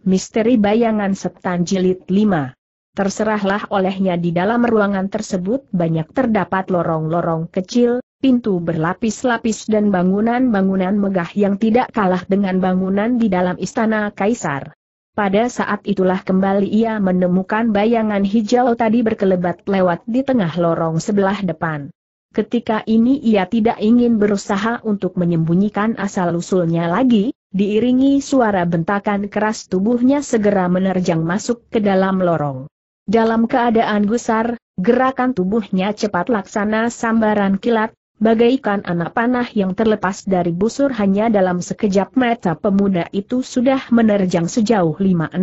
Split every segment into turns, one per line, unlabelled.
Misteri Bayangan Setan Jilid 5 Terserahlah olehnya di dalam ruangan tersebut banyak terdapat lorong-lorong kecil, pintu berlapis-lapis dan bangunan-bangunan megah yang tidak kalah dengan bangunan di dalam istana kaisar. Pada saat itulah kembali ia menemukan bayangan hijau tadi berkelebat lewat di tengah lorong sebelah depan. Ketika ini ia tidak ingin berusaha untuk menyembunyikan asal-usulnya lagi, Diiringi suara bentakan keras tubuhnya segera menerjang masuk ke dalam lorong. Dalam keadaan gusar, gerakan tubuhnya cepat laksana sambaran kilat, bagaikan anak panah yang terlepas dari busur hanya dalam sekejap mata pemuda itu sudah menerjang sejauh 5-60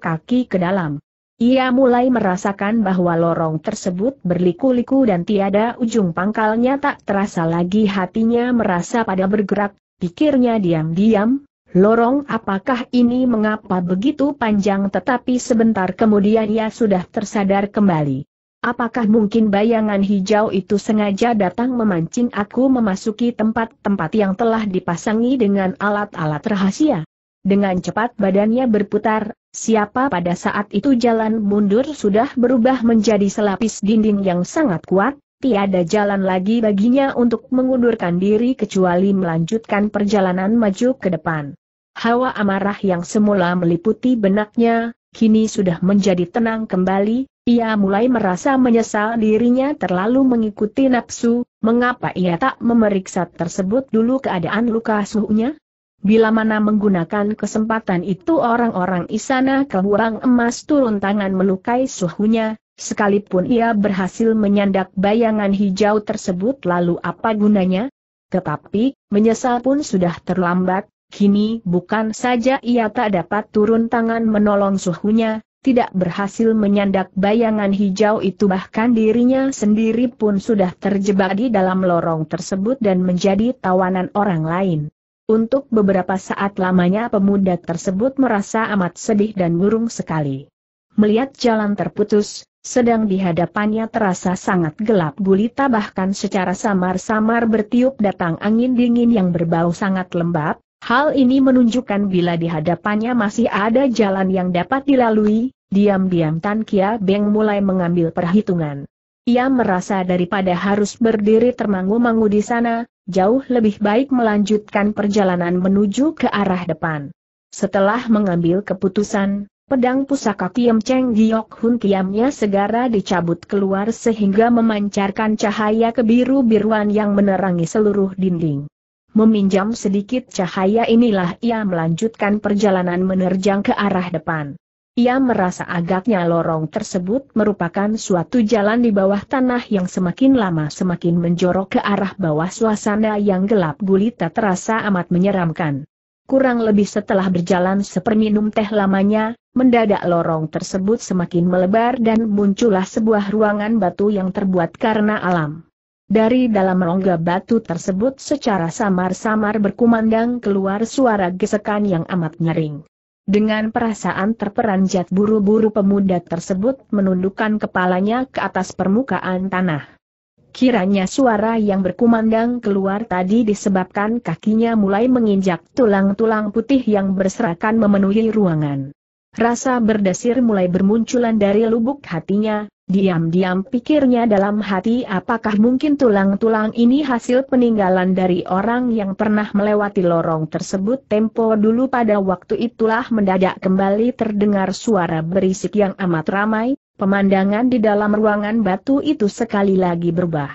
kaki ke dalam. Ia mulai merasakan bahwa lorong tersebut berliku-liku dan tiada ujung pangkalnya tak terasa lagi hatinya merasa pada bergerak, pikirnya diam-diam, Lorong apakah ini mengapa begitu panjang tetapi sebentar kemudian ia sudah tersadar kembali. Apakah mungkin bayangan hijau itu sengaja datang memancing aku memasuki tempat-tempat yang telah dipasangi dengan alat-alat rahasia? Dengan cepat badannya berputar, siapa pada saat itu jalan mundur sudah berubah menjadi selapis dinding yang sangat kuat, tiada jalan lagi baginya untuk mengundurkan diri kecuali melanjutkan perjalanan maju ke depan. Hawa amarah yang semula meliputi benaknya, kini sudah menjadi tenang kembali, ia mulai merasa menyesal dirinya terlalu mengikuti nafsu, mengapa ia tak memeriksa tersebut dulu keadaan luka suhunya? Bila mana menggunakan kesempatan itu orang-orang istana kehuang emas turun tangan melukai suhunya, sekalipun ia berhasil menyandak bayangan hijau tersebut lalu apa gunanya? Tetapi, menyesal pun sudah terlambat, Kini bukan saja ia tak dapat turun tangan menolong suhunya, tidak berhasil menyandak bayangan hijau itu bahkan dirinya sendiri pun sudah terjebak di dalam lorong tersebut dan menjadi tawanan orang lain. Untuk beberapa saat lamanya pemuda tersebut merasa amat sedih dan murung sekali. Melihat jalan terputus, sedang di hadapannya terasa sangat gelap gulita bahkan secara samar-samar bertiup datang angin dingin yang berbau sangat lembab, Hal ini menunjukkan bila di hadapannya masih ada jalan yang dapat dilalui, diam-diam Tan Kia Beng mulai mengambil perhitungan. Ia merasa daripada harus berdiri termangu-mangu di sana, jauh lebih baik melanjutkan perjalanan menuju ke arah depan. Setelah mengambil keputusan, pedang pusaka Kiem Cheng Giok Hun Kiamnya segera dicabut keluar sehingga memancarkan cahaya kebiru-biruan yang menerangi seluruh dinding. Meminjam sedikit cahaya inilah ia melanjutkan perjalanan menerjang ke arah depan. Ia merasa agaknya lorong tersebut merupakan suatu jalan di bawah tanah yang semakin lama semakin menjorok ke arah bawah suasana yang gelap gulita terasa amat menyeramkan. Kurang lebih setelah berjalan seperminum teh lamanya, mendadak lorong tersebut semakin melebar dan muncullah sebuah ruangan batu yang terbuat karena alam. Dari dalam rongga batu tersebut secara samar-samar berkumandang keluar suara gesekan yang amat nyaring. Dengan perasaan terperanjat buru-buru pemuda tersebut menundukkan kepalanya ke atas permukaan tanah. Kiranya suara yang berkumandang keluar tadi disebabkan kakinya mulai menginjak tulang-tulang putih yang berserakan memenuhi ruangan. Rasa berdesir mulai bermunculan dari lubuk hatinya, Diam-diam pikirnya dalam hati apakah mungkin tulang-tulang ini hasil peninggalan dari orang yang pernah melewati lorong tersebut tempo dulu pada waktu itulah mendadak kembali terdengar suara berisik yang amat ramai, pemandangan di dalam ruangan batu itu sekali lagi berubah.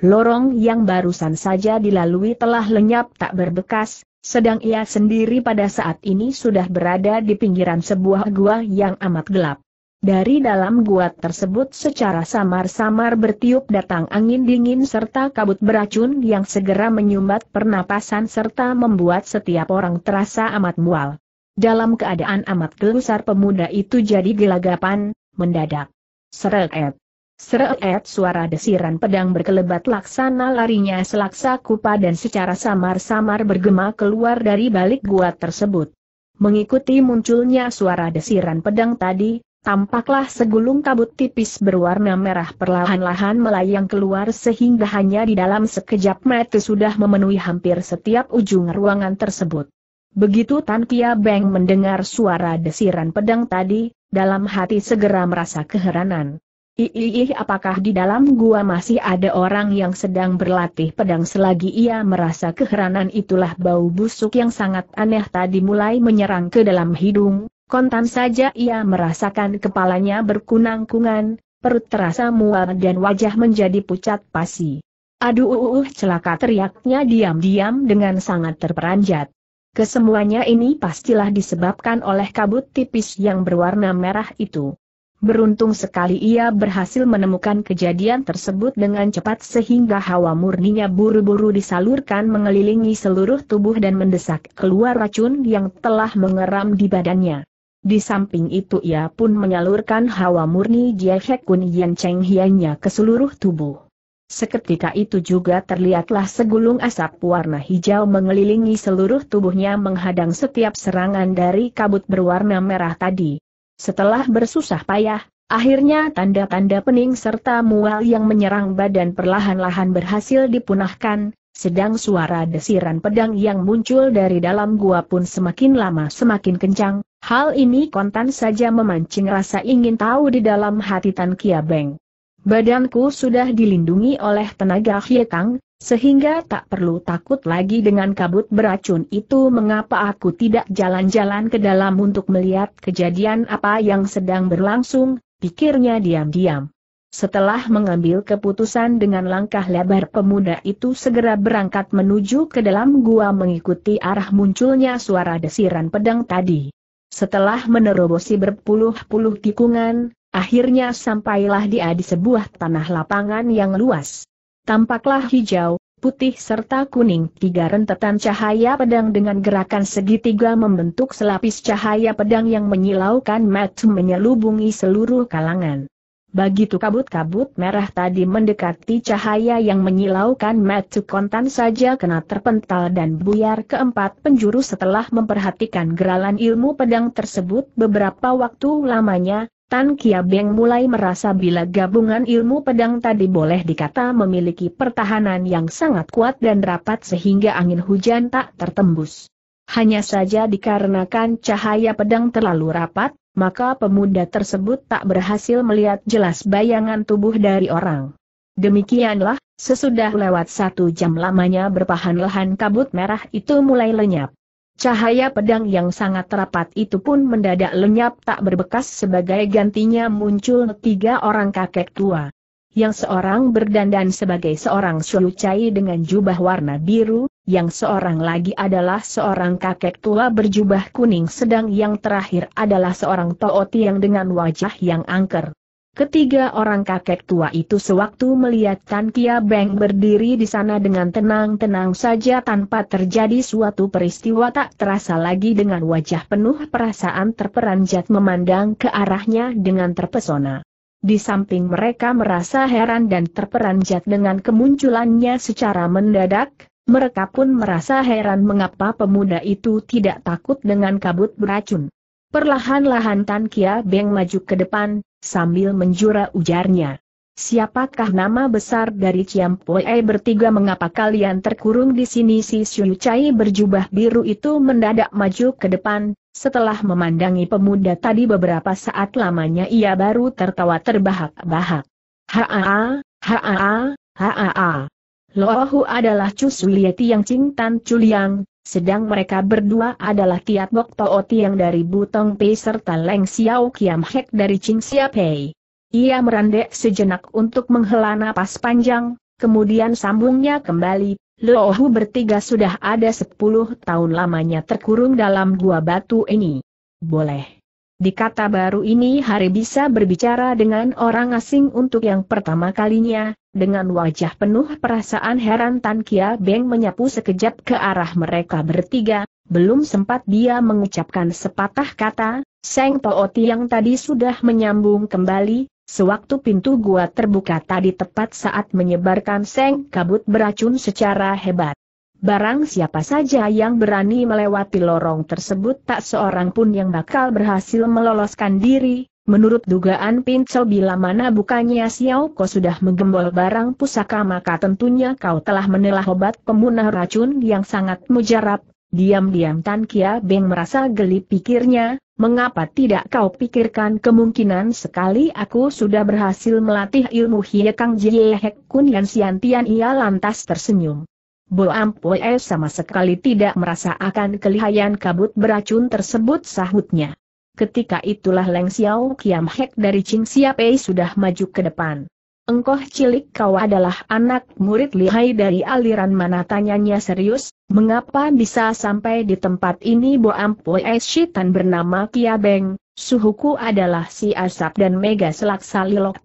Lorong yang barusan saja dilalui telah lenyap tak berbekas, sedang ia sendiri pada saat ini sudah berada di pinggiran sebuah gua yang amat gelap. Dari dalam gua tersebut secara samar-samar bertiup datang angin dingin serta kabut beracun yang segera menyumbat pernapasan serta membuat setiap orang terasa amat mual. Dalam keadaan amat gelusar pemuda itu jadi gelagapan, mendadak. Seret. Seret suara desiran pedang berkelebat laksana larinya selaksa kupa dan secara samar-samar bergema keluar dari balik gua tersebut. Mengikuti munculnya suara desiran pedang tadi, Tampaklah segulung kabut tipis berwarna merah perlahan-lahan melayang keluar sehingga hanya di dalam sekejap mata sudah memenuhi hampir setiap ujung ruangan tersebut. Begitu Tan Kia Beng mendengar suara desiran pedang tadi, dalam hati segera merasa keheranan. Ih, apakah di dalam gua masih ada orang yang sedang berlatih pedang selagi ia merasa keheranan itulah bau busuk yang sangat aneh tadi mulai menyerang ke dalam hidung, kontan saja ia merasakan kepalanya berkunang-kungan, perut terasa mual dan wajah menjadi pucat pasi. Aduh, uh, uh, celaka teriaknya diam-diam dengan sangat terperanjat. Kesemuanya ini pastilah disebabkan oleh kabut tipis yang berwarna merah itu. Beruntung sekali ia berhasil menemukan kejadian tersebut dengan cepat sehingga hawa murninya buru-buru disalurkan mengelilingi seluruh tubuh dan mendesak keluar racun yang telah mengeram di badannya. Di samping itu ia pun menyalurkan hawa murni Jie Kun Yan Cheng Hianya ke seluruh tubuh. Seketika itu juga terlihatlah segulung asap warna hijau mengelilingi seluruh tubuhnya menghadang setiap serangan dari kabut berwarna merah tadi. Setelah bersusah payah, akhirnya tanda-tanda pening serta mual yang menyerang badan perlahan-lahan berhasil dipunahkan, sedang suara desiran pedang yang muncul dari dalam gua pun semakin lama semakin kencang, hal ini kontan saja memancing rasa ingin tahu di dalam hati Tan Kia Beng. Badanku sudah dilindungi oleh tenaga Hiekang, sehingga tak perlu takut lagi dengan kabut beracun itu mengapa aku tidak jalan-jalan ke dalam untuk melihat kejadian apa yang sedang berlangsung, pikirnya diam-diam. Setelah mengambil keputusan dengan langkah lebar pemuda itu segera berangkat menuju ke dalam gua mengikuti arah munculnya suara desiran pedang tadi. Setelah menerobosi berpuluh-puluh tikungan, akhirnya sampailah dia di sebuah tanah lapangan yang luas. Tampaklah hijau, putih serta kuning tiga rentetan cahaya pedang dengan gerakan segitiga membentuk selapis cahaya pedang yang menyilaukan mata menyelubungi seluruh kalangan. Begitu kabut-kabut merah tadi mendekati cahaya yang menyilaukan mata kontan saja kena terpental dan buyar keempat penjuru setelah memperhatikan geralan ilmu pedang tersebut beberapa waktu lamanya, Tan Kia Beng mulai merasa bila gabungan ilmu pedang tadi boleh dikata memiliki pertahanan yang sangat kuat dan rapat sehingga angin hujan tak tertembus. Hanya saja dikarenakan cahaya pedang terlalu rapat, maka pemuda tersebut tak berhasil melihat jelas bayangan tubuh dari orang. Demikianlah, sesudah lewat satu jam lamanya berpahan-lahan kabut merah itu mulai lenyap. Cahaya pedang yang sangat rapat itu pun mendadak lenyap tak berbekas sebagai gantinya muncul tiga orang kakek tua. Yang seorang berdandan sebagai seorang syucai dengan jubah warna biru, yang seorang lagi adalah seorang kakek tua berjubah kuning sedang yang terakhir adalah seorang tooti yang dengan wajah yang angker. Ketiga orang kakek tua itu sewaktu melihat Tan Kia Beng berdiri di sana dengan tenang-tenang saja tanpa terjadi suatu peristiwa tak terasa lagi dengan wajah penuh perasaan terperanjat memandang ke arahnya dengan terpesona. Di samping mereka merasa heran dan terperanjat dengan kemunculannya secara mendadak, mereka pun merasa heran mengapa pemuda itu tidak takut dengan kabut beracun. Perlahan-lahan Tan Kia Beng maju ke depan, sambil menjura ujarnya. Siapakah nama besar dari Ciampoe bertiga mengapa kalian terkurung di sini si Shu Chai berjubah biru itu mendadak maju ke depan, setelah memandangi pemuda tadi beberapa saat lamanya ia baru tertawa terbahak-bahak. Haa, haa, haa. Lohu adalah Chu Sulieti yang cintan Chuliang, sedang mereka berdua adalah Tiat Bok yang dari Butong Pei serta Leng Xiao Kiam Hek dari Ching Sia Pei. Ia merandek sejenak untuk menghela napas panjang, kemudian sambungnya kembali, Lohu bertiga sudah ada sepuluh tahun lamanya terkurung dalam gua batu ini. Boleh. Di kata baru ini hari bisa berbicara dengan orang asing untuk yang pertama kalinya, dengan wajah penuh perasaan heran Tan Kia Beng menyapu sekejap ke arah mereka bertiga, belum sempat dia mengucapkan sepatah kata, Seng Tooti yang tadi sudah menyambung kembali, sewaktu pintu gua terbuka tadi tepat saat menyebarkan seng kabut beracun secara hebat. Barang siapa saja yang berani melewati lorong tersebut tak seorang pun yang bakal berhasil meloloskan diri, menurut dugaan Pincel bila mana bukannya Xiao Ko sudah menggembol barang pusaka maka tentunya kau telah menelah obat pemunah racun yang sangat mujarab, Diam-diam Tan Kia Beng merasa geli pikirnya, mengapa tidak kau pikirkan kemungkinan sekali aku sudah berhasil melatih ilmu Hie Kang Jie Hek Kun Yan Siantian ia lantas tersenyum. Bo Ampoe sama sekali tidak merasa akan kelihayan kabut beracun tersebut sahutnya. Ketika itulah Leng Xiao Kiam Hek dari Ching Siapei sudah maju ke depan. Engkoh cilik kau adalah anak murid lihai dari aliran mana tanyanya serius, mengapa bisa sampai di tempat ini Bo Ampoi Shitan bernama Kia Beng, suhuku adalah si Asap dan Mega Selaksa Lilok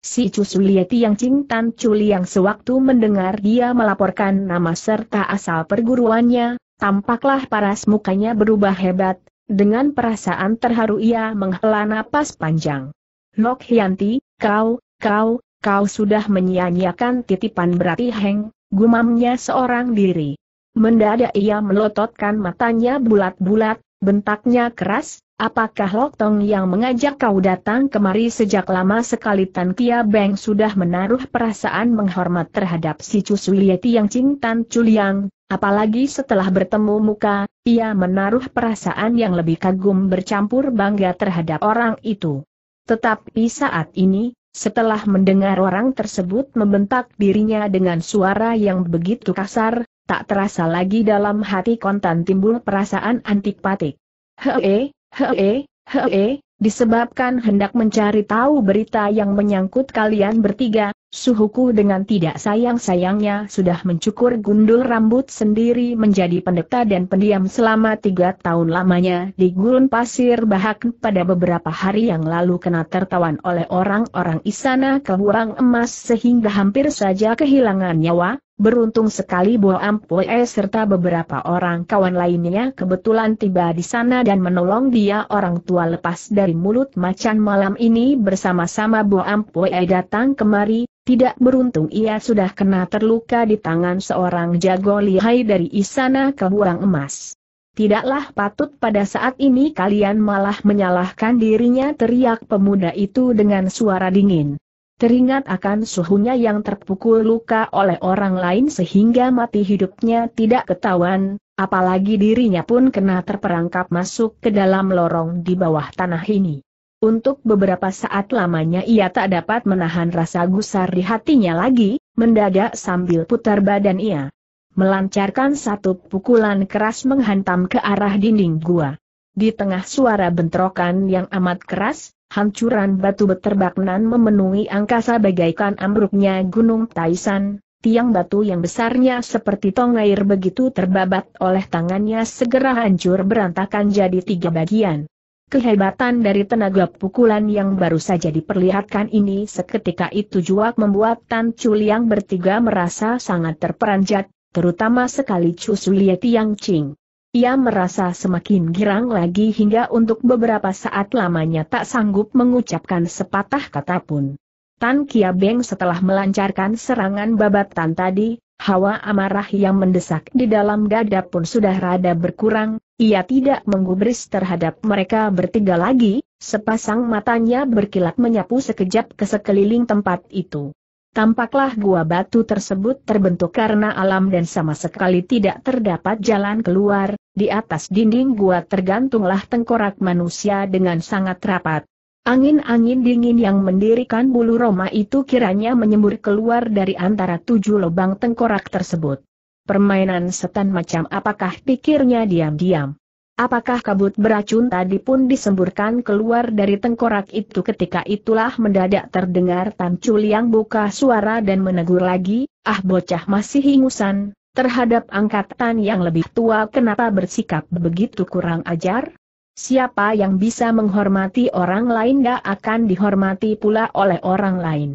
Si Cusulieti yang Tan Culi yang sewaktu mendengar dia melaporkan nama serta asal perguruannya, tampaklah paras mukanya berubah hebat, dengan perasaan terharu ia menghela napas panjang. Lok Hyanti, kau, kau, kau sudah menyia-nyiakan titipan berarti Heng, gumamnya seorang diri. Mendadak ia melototkan matanya bulat-bulat, bentaknya keras, apakah Loktong yang mengajak kau datang kemari sejak lama sekali Tan Kia Beng sudah menaruh perasaan menghormat terhadap si Cusulieti yang Tan Culiang, apalagi setelah bertemu muka, ia menaruh perasaan yang lebih kagum bercampur bangga terhadap orang itu. Tetapi saat ini, setelah mendengar orang tersebut membentak dirinya dengan suara yang begitu kasar, tak terasa lagi dalam hati kontan timbul perasaan antipatik. Hee, hee, hee, disebabkan hendak mencari tahu berita yang menyangkut kalian bertiga, Suhuku dengan tidak sayang-sayangnya sudah mencukur gundul rambut sendiri menjadi pendeta dan pendiam selama tiga tahun lamanya di gurun pasir bahak pada beberapa hari yang lalu kena tertawan oleh orang-orang istana keburang emas sehingga hampir saja kehilangan nyawa, Beruntung sekali Bo Ampoe serta beberapa orang kawan lainnya kebetulan tiba di sana dan menolong dia orang tua lepas dari mulut macan malam ini bersama-sama Bo Ampoe datang kemari, tidak beruntung ia sudah kena terluka di tangan seorang jago lihai dari istana kebuang emas. Tidaklah patut pada saat ini kalian malah menyalahkan dirinya teriak pemuda itu dengan suara dingin teringat akan suhunya yang terpukul luka oleh orang lain sehingga mati hidupnya tidak ketahuan, apalagi dirinya pun kena terperangkap masuk ke dalam lorong di bawah tanah ini. Untuk beberapa saat lamanya ia tak dapat menahan rasa gusar di hatinya lagi, mendadak sambil putar badan ia melancarkan satu pukulan keras menghantam ke arah dinding gua. Di tengah suara bentrokan yang amat keras, hancuran batu beterbaknan memenuhi angkasa bagaikan ambruknya gunung Taisan, tiang batu yang besarnya seperti tong air begitu terbabat oleh tangannya segera hancur berantakan jadi tiga bagian. Kehebatan dari tenaga pukulan yang baru saja diperlihatkan ini seketika itu juga membuat Tan Chuliang bertiga merasa sangat terperanjat, terutama sekali Chu yang Ching. Ia merasa semakin girang lagi hingga untuk beberapa saat lamanya tak sanggup mengucapkan sepatah kata pun. Tan Kia Beng setelah melancarkan serangan babatan tadi, hawa amarah yang mendesak di dalam dada pun sudah rada berkurang, ia tidak menggubris terhadap mereka bertiga lagi, sepasang matanya berkilat menyapu sekejap ke sekeliling tempat itu. Tampaklah gua batu tersebut terbentuk karena alam dan sama sekali tidak terdapat jalan keluar, di atas dinding gua tergantunglah tengkorak manusia dengan sangat rapat. Angin-angin dingin yang mendirikan bulu Roma itu kiranya menyembur keluar dari antara tujuh lubang tengkorak tersebut. Permainan setan macam apakah pikirnya diam-diam. Apakah kabut beracun tadi pun disemburkan keluar dari tengkorak itu ketika itulah mendadak terdengar Tan Chuliang buka suara dan menegur lagi, ah bocah masih ingusan, terhadap angkatan yang lebih tua kenapa bersikap begitu kurang ajar? Siapa yang bisa menghormati orang lain tidak akan dihormati pula oleh orang lain.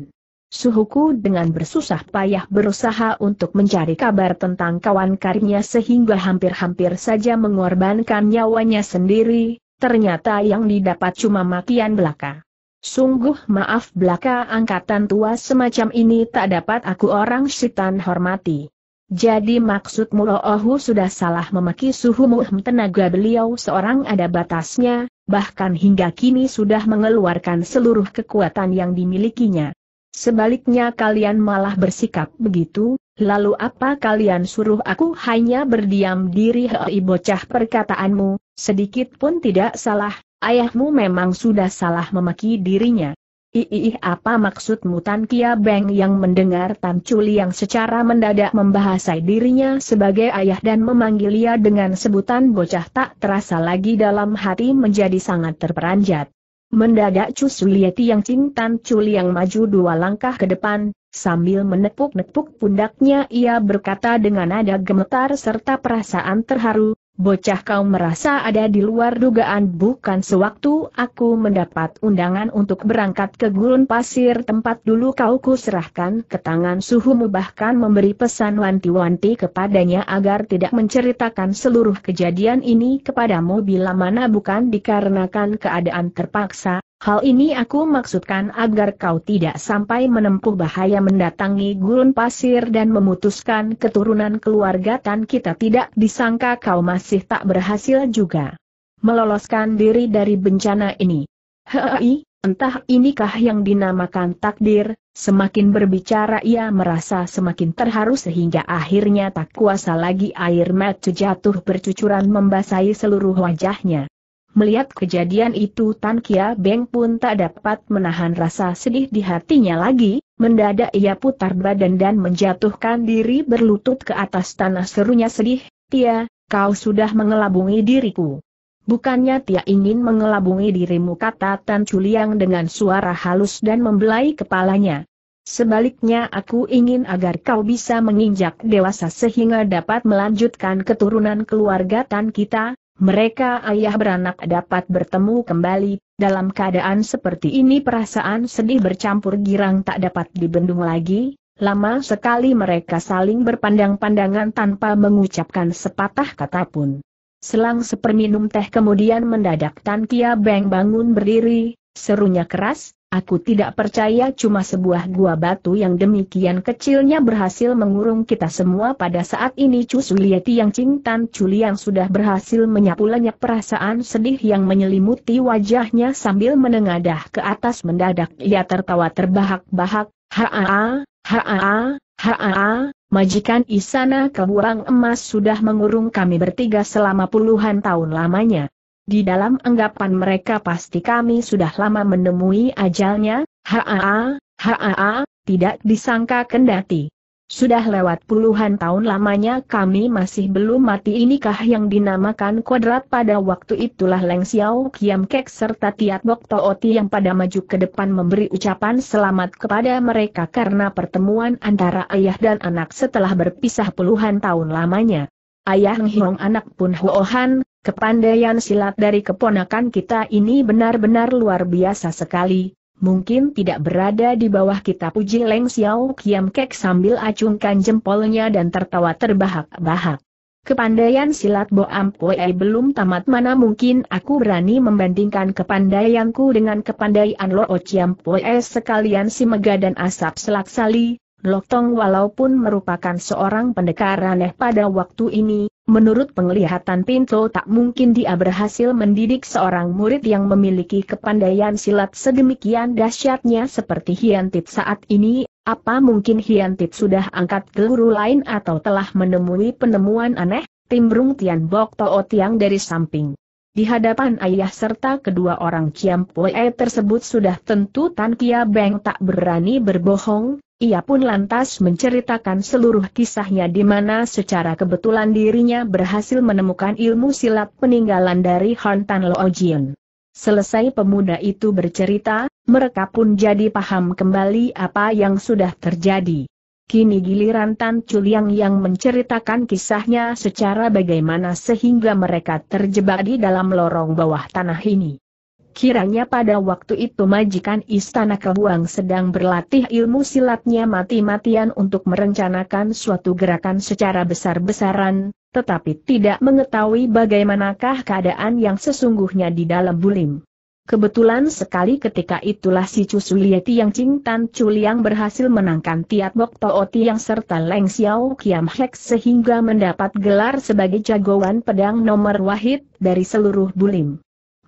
Suhuku dengan bersusah payah berusaha untuk mencari kabar tentang kawan karirnya sehingga hampir-hampir saja mengorbankan nyawanya sendiri, ternyata yang didapat cuma makian belaka. Sungguh maaf belaka angkatan tua semacam ini tak dapat aku orang sitan hormati. Jadi maksudmu Loohu sudah salah memaki suhumu tenaga beliau seorang ada batasnya, bahkan hingga kini sudah mengeluarkan seluruh kekuatan yang dimilikinya. Sebaliknya kalian malah bersikap begitu, Lalu apa kalian suruh aku hanya berdiam diri hei bocah perkataanmu, sedikit pun tidak salah, ayahmu memang sudah salah memaki dirinya. Ih apa maksudmu Tan Kia Beng yang mendengar Tan Chuli yang secara mendadak membahasai dirinya sebagai ayah dan memanggil ia dengan sebutan bocah tak terasa lagi dalam hati menjadi sangat terperanjat. Mendadak Cu Sulieti yang Tan Chuli yang maju dua langkah ke depan, Sambil menepuk-nepuk pundaknya ia berkata dengan nada gemetar serta perasaan terharu, bocah kau merasa ada di luar dugaan bukan sewaktu aku mendapat undangan untuk berangkat ke gurun pasir tempat dulu kau kuserahkan ke tangan suhumu bahkan memberi pesan wanti-wanti kepadanya agar tidak menceritakan seluruh kejadian ini kepadamu bila mana bukan dikarenakan keadaan terpaksa, Hal ini aku maksudkan agar kau tidak sampai menempuh bahaya mendatangi gurun pasir dan memutuskan keturunan keluarga tan kita tidak disangka kau masih tak berhasil juga. Meloloskan diri dari bencana ini. Hei, entah inikah yang dinamakan takdir, semakin berbicara ia merasa semakin terharu sehingga akhirnya tak kuasa lagi air mata jatuh bercucuran membasahi seluruh wajahnya. Melihat kejadian itu Tan Kia Beng pun tak dapat menahan rasa sedih di hatinya lagi, mendadak ia putar badan dan menjatuhkan diri berlutut ke atas tanah serunya sedih, Tia, kau sudah mengelabungi diriku. Bukannya Tia ingin mengelabungi dirimu kata Tan Culiang dengan suara halus dan membelai kepalanya. Sebaliknya aku ingin agar kau bisa menginjak dewasa sehingga dapat melanjutkan keturunan keluarga Tan kita, mereka ayah beranak dapat bertemu kembali, dalam keadaan seperti ini perasaan sedih bercampur girang tak dapat dibendung lagi, lama sekali mereka saling berpandang-pandangan tanpa mengucapkan sepatah kata pun. Selang seperminum teh kemudian mendadak Tan Kia Beng bangun berdiri, serunya keras, Aku tidak percaya cuma sebuah gua batu yang demikian kecilnya berhasil mengurung kita semua pada saat ini. Cu Sulieti yang Cintan Culi yang sudah berhasil menyapu lenyap perasaan sedih yang menyelimuti wajahnya sambil menengadah ke atas mendadak. Ia tertawa terbahak-bahak, haa, haa, haa, majikan Isana kebuang emas sudah mengurung kami bertiga selama puluhan tahun lamanya. Di dalam anggapan mereka pasti kami sudah lama menemui ajalnya, haa, haa, tidak disangka kendati. Sudah lewat puluhan tahun lamanya kami masih belum mati inikah yang dinamakan kodrat pada waktu itulah Leng Xiao Kiam Kek serta Tiat Bok Tooti yang pada maju ke depan memberi ucapan selamat kepada mereka karena pertemuan antara ayah dan anak setelah berpisah puluhan tahun lamanya. Ayah Hiong anak pun Huohan, Kepandaian silat dari keponakan kita ini benar-benar luar biasa sekali, mungkin tidak berada di bawah kita puji Leng Xiao Kiam Kek sambil acungkan jempolnya dan tertawa terbahak-bahak. Kepandaian silat Bo Ampue belum tamat mana mungkin aku berani membandingkan kepandaianku dengan kepandaian Lo Chiam Pue sekalian si Mega dan Asap Selaksali, Loktong walaupun merupakan seorang pendekar aneh pada waktu ini, menurut penglihatan Pinto tak mungkin dia berhasil mendidik seorang murid yang memiliki kepandaian silat sedemikian dahsyatnya seperti Hiantip saat ini, apa mungkin Hiantip sudah angkat guru lain atau telah menemui penemuan aneh, timbrung Tian Bok Tao Tiang dari samping. Di hadapan ayah serta kedua orang Ciampoe tersebut sudah tentu Tan Kia Beng tak berani berbohong, ia pun lantas menceritakan seluruh kisahnya di mana secara kebetulan dirinya berhasil menemukan ilmu silat peninggalan dari Han Tan Lo Jian. Selesai pemuda itu bercerita, mereka pun jadi paham kembali apa yang sudah terjadi. Kini giliran Tan Chuliang yang menceritakan kisahnya secara bagaimana sehingga mereka terjebak di dalam lorong bawah tanah ini. Kiranya pada waktu itu majikan istana kebuang sedang berlatih ilmu silatnya mati-matian untuk merencanakan suatu gerakan secara besar-besaran, tetapi tidak mengetahui bagaimanakah keadaan yang sesungguhnya di dalam bulim. Kebetulan sekali ketika itulah si Cusulieti yang Tan Culiang berhasil menangkan Tiat Bok Tooti yang serta Leng Xiao Kiam Hek sehingga mendapat gelar sebagai jagoan pedang nomor wahid dari seluruh bulim.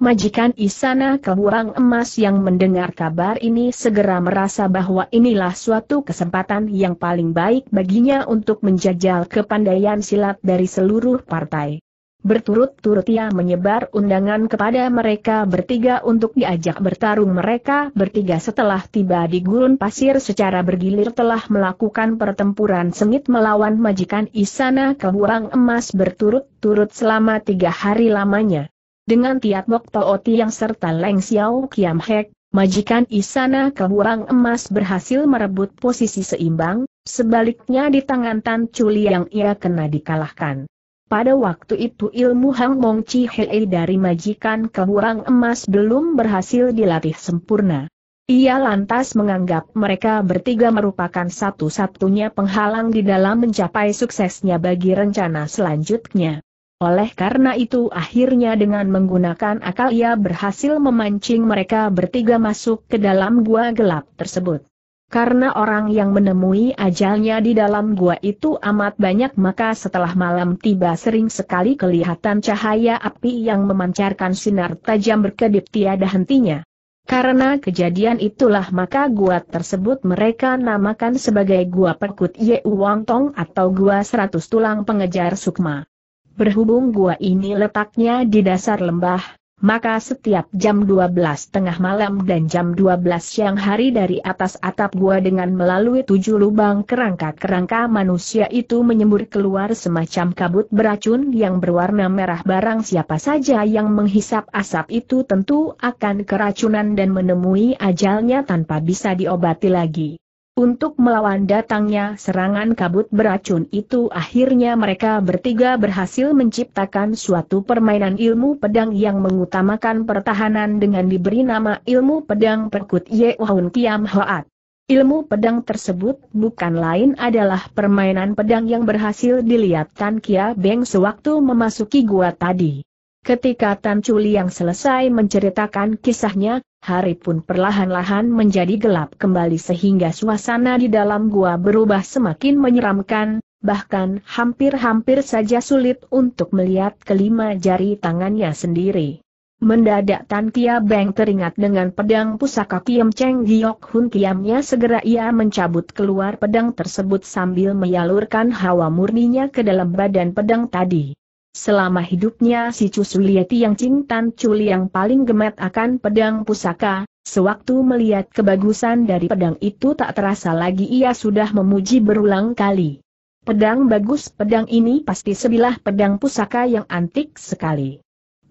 Majikan Isana Keburang Emas yang mendengar kabar ini segera merasa bahwa inilah suatu kesempatan yang paling baik baginya untuk menjajal kepandaian silat dari seluruh partai. Berturut-turut ia menyebar undangan kepada mereka bertiga untuk diajak bertarung mereka bertiga setelah tiba di gurun pasir secara bergilir telah melakukan pertempuran sengit melawan majikan Isana Keburang Emas berturut-turut selama tiga hari lamanya. Dengan Tiat Bok Tooti yang serta Leng Xiao Kiam Hek, majikan Isana Kehurang Emas berhasil merebut posisi seimbang, sebaliknya di tangan Tan Chuli yang ia kena dikalahkan. Pada waktu itu ilmu Hang Mong Chi Hei dari majikan Kehurang Emas belum berhasil dilatih sempurna. Ia lantas menganggap mereka bertiga merupakan satu-satunya penghalang di dalam mencapai suksesnya bagi rencana selanjutnya. Oleh karena itu akhirnya dengan menggunakan akal ia berhasil memancing mereka bertiga masuk ke dalam gua gelap tersebut. Karena orang yang menemui ajalnya di dalam gua itu amat banyak maka setelah malam tiba sering sekali kelihatan cahaya api yang memancarkan sinar tajam berkedip tiada hentinya. Karena kejadian itulah maka gua tersebut mereka namakan sebagai gua perkut Ye Wang Tong atau gua seratus tulang pengejar sukma. Berhubung gua ini letaknya di dasar lembah, maka setiap jam 12 tengah malam dan jam 12 siang hari dari atas atap gua dengan melalui tujuh lubang kerangka-kerangka manusia itu menyembur keluar semacam kabut beracun yang berwarna merah barang siapa saja yang menghisap asap itu tentu akan keracunan dan menemui ajalnya tanpa bisa diobati lagi. Untuk melawan datangnya serangan kabut beracun itu akhirnya mereka bertiga berhasil menciptakan suatu permainan ilmu pedang yang mengutamakan pertahanan dengan diberi nama ilmu pedang perkut Ye Wahun Kiam Hoat. Ilmu pedang tersebut bukan lain adalah permainan pedang yang berhasil dilihat Tan Kia Beng sewaktu memasuki gua tadi. Ketika Tan Chuli yang selesai menceritakan kisahnya, hari pun perlahan-lahan menjadi gelap kembali sehingga suasana di dalam gua berubah semakin menyeramkan, bahkan hampir-hampir saja sulit untuk melihat kelima jari tangannya sendiri. Mendadak Tan Kia Beng teringat dengan pedang pusaka Kiem Cheng Giok Hun Kiamnya segera ia mencabut keluar pedang tersebut sambil menyalurkan hawa murninya ke dalam badan pedang tadi. Selama hidupnya si Cusulieti yang cintan Culi yang paling gemet akan pedang pusaka, sewaktu melihat kebagusan dari pedang itu tak terasa lagi ia sudah memuji berulang kali. Pedang bagus pedang ini pasti sebilah pedang pusaka yang antik sekali.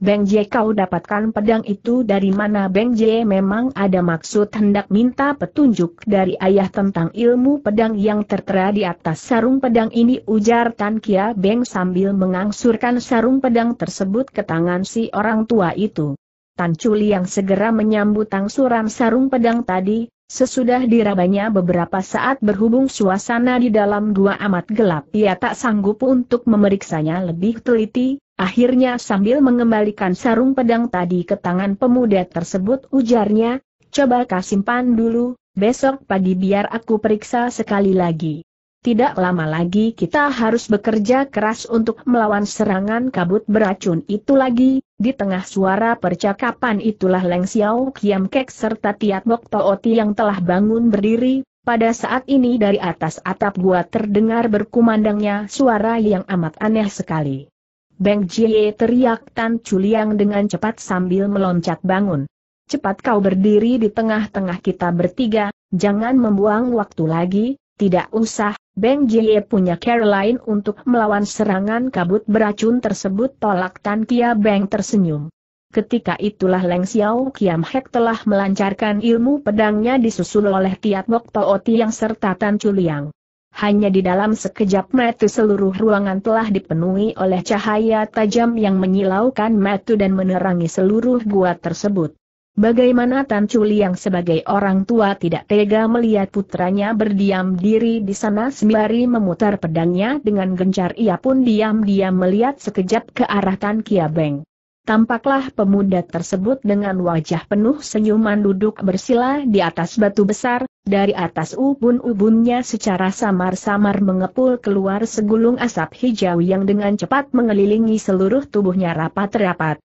Beng J kau dapatkan pedang itu dari mana Beng J memang ada maksud hendak minta petunjuk dari ayah tentang ilmu pedang yang tertera di atas sarung pedang ini ujar Tan Kia Beng sambil mengangsurkan sarung pedang tersebut ke tangan si orang tua itu. Tan Chuli yang segera menyambut angsuran sarung pedang tadi, sesudah dirabanya beberapa saat berhubung suasana di dalam gua amat gelap ia tak sanggup untuk memeriksanya lebih teliti, Akhirnya sambil mengembalikan sarung pedang tadi ke tangan pemuda tersebut ujarnya, coba kau simpan dulu, besok pagi biar aku periksa sekali lagi. Tidak lama lagi kita harus bekerja keras untuk melawan serangan kabut beracun itu lagi, di tengah suara percakapan itulah Leng Xiao Kiam Kek serta Tiat Bok Tooti yang telah bangun berdiri, pada saat ini dari atas atap gua terdengar berkumandangnya suara yang amat aneh sekali. Beng Jie teriak Tan Chuliang dengan cepat sambil meloncat bangun. Cepat kau berdiri di tengah-tengah kita bertiga, jangan membuang waktu lagi, tidak usah, Beng Jie punya Caroline untuk melawan serangan kabut beracun tersebut tolak Tan Kia Beng tersenyum. Ketika itulah Leng Xiao Kiam Hek telah melancarkan ilmu pedangnya disusul oleh Tiat Bok Tooti yang serta Tan Chuliang. Hanya di dalam sekejap mata seluruh ruangan telah dipenuhi oleh cahaya tajam yang menyilaukan mata dan menerangi seluruh gua tersebut. Bagaimana Tan Chuli yang sebagai orang tua tidak tega melihat putranya berdiam diri di sana sembari memutar pedangnya dengan gencar ia pun diam-diam melihat sekejap ke arah Tan Kia Beng. Tampaklah pemuda tersebut dengan wajah penuh senyuman duduk bersila di atas batu besar, dari atas ubun-ubunnya secara samar-samar mengepul keluar segulung asap hijau yang dengan cepat mengelilingi seluruh tubuhnya rapat-rapat.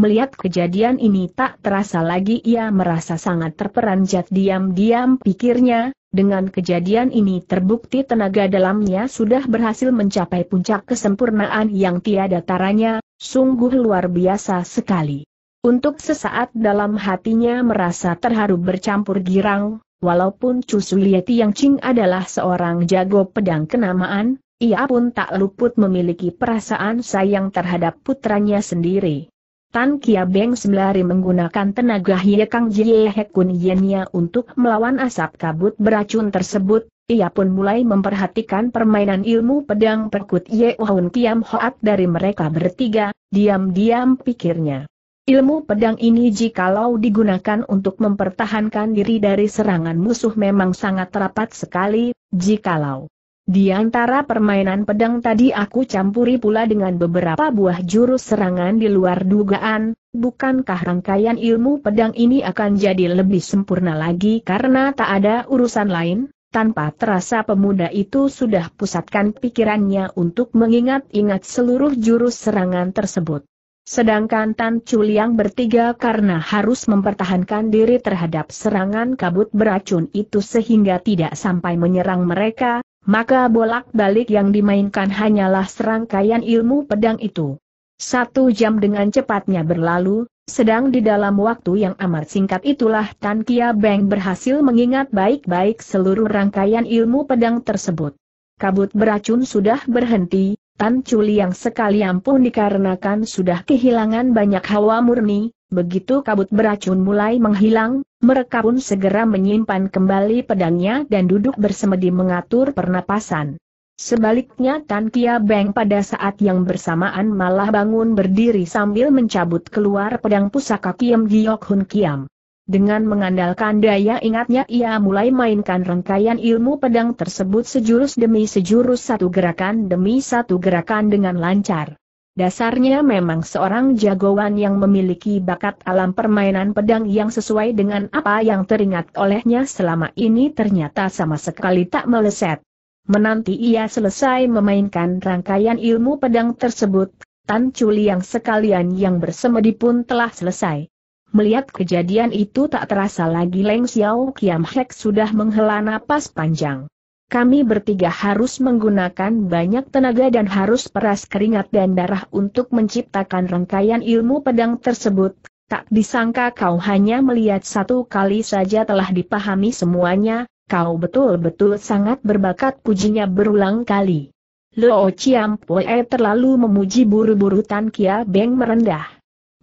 Melihat kejadian ini tak terasa lagi ia merasa sangat terperanjat diam-diam pikirnya, dengan kejadian ini terbukti tenaga dalamnya sudah berhasil mencapai puncak kesempurnaan yang tiada taranya, sungguh luar biasa sekali. Untuk sesaat dalam hatinya merasa terharu bercampur girang, walaupun Chu Suyeti yang Ching adalah seorang jago pedang kenamaan, ia pun tak luput memiliki perasaan sayang terhadap putranya sendiri. Tan Kia Beng sembari menggunakan tenaga Hiekang Jie Hekun Yennya untuk melawan asap kabut beracun tersebut, ia pun mulai memperhatikan permainan ilmu pedang perkut Ye Hun Kiam Hoat dari mereka bertiga, diam-diam pikirnya. Ilmu pedang ini jikalau digunakan untuk mempertahankan diri dari serangan musuh memang sangat rapat sekali, jikalau di antara permainan pedang tadi aku campuri pula dengan beberapa buah jurus serangan di luar dugaan, bukankah rangkaian ilmu pedang ini akan jadi lebih sempurna lagi karena tak ada urusan lain? Tanpa terasa pemuda itu sudah pusatkan pikirannya untuk mengingat-ingat seluruh jurus serangan tersebut. Sedangkan Tan Chuliang bertiga karena harus mempertahankan diri terhadap serangan kabut beracun itu sehingga tidak sampai menyerang mereka, maka bolak-balik yang dimainkan hanyalah serangkaian ilmu pedang itu. Satu jam dengan cepatnya berlalu, sedang di dalam waktu yang amat singkat itulah Tan Kia Beng berhasil mengingat baik-baik seluruh rangkaian ilmu pedang tersebut. Kabut beracun sudah berhenti, Tan Culi yang sekali ampun dikarenakan sudah kehilangan banyak hawa murni, begitu kabut beracun mulai menghilang, mereka pun segera menyimpan kembali pedangnya dan duduk bersemedi mengatur pernapasan. Sebaliknya Tan Kia Beng pada saat yang bersamaan malah bangun berdiri sambil mencabut keluar pedang pusaka Kiam Giok Hun Kiam. Dengan mengandalkan daya ingatnya ia mulai mainkan rangkaian ilmu pedang tersebut sejurus demi sejurus satu gerakan demi satu gerakan dengan lancar. Dasarnya memang seorang jagoan yang memiliki bakat alam permainan pedang yang sesuai dengan apa yang teringat olehnya selama ini ternyata sama sekali tak meleset. Menanti ia selesai memainkan rangkaian ilmu pedang tersebut, Tan Culi yang sekalian yang bersemedi pun telah selesai. Melihat kejadian itu tak terasa lagi Leng Xiao Kiam Hek sudah menghela napas panjang kami bertiga harus menggunakan banyak tenaga dan harus peras keringat dan darah untuk menciptakan rangkaian ilmu pedang tersebut. Tak disangka kau hanya melihat satu kali saja telah dipahami semuanya, kau betul-betul sangat berbakat pujinya berulang kali. Lo Chiam Poe terlalu memuji buru-buru Tan Kia Beng merendah.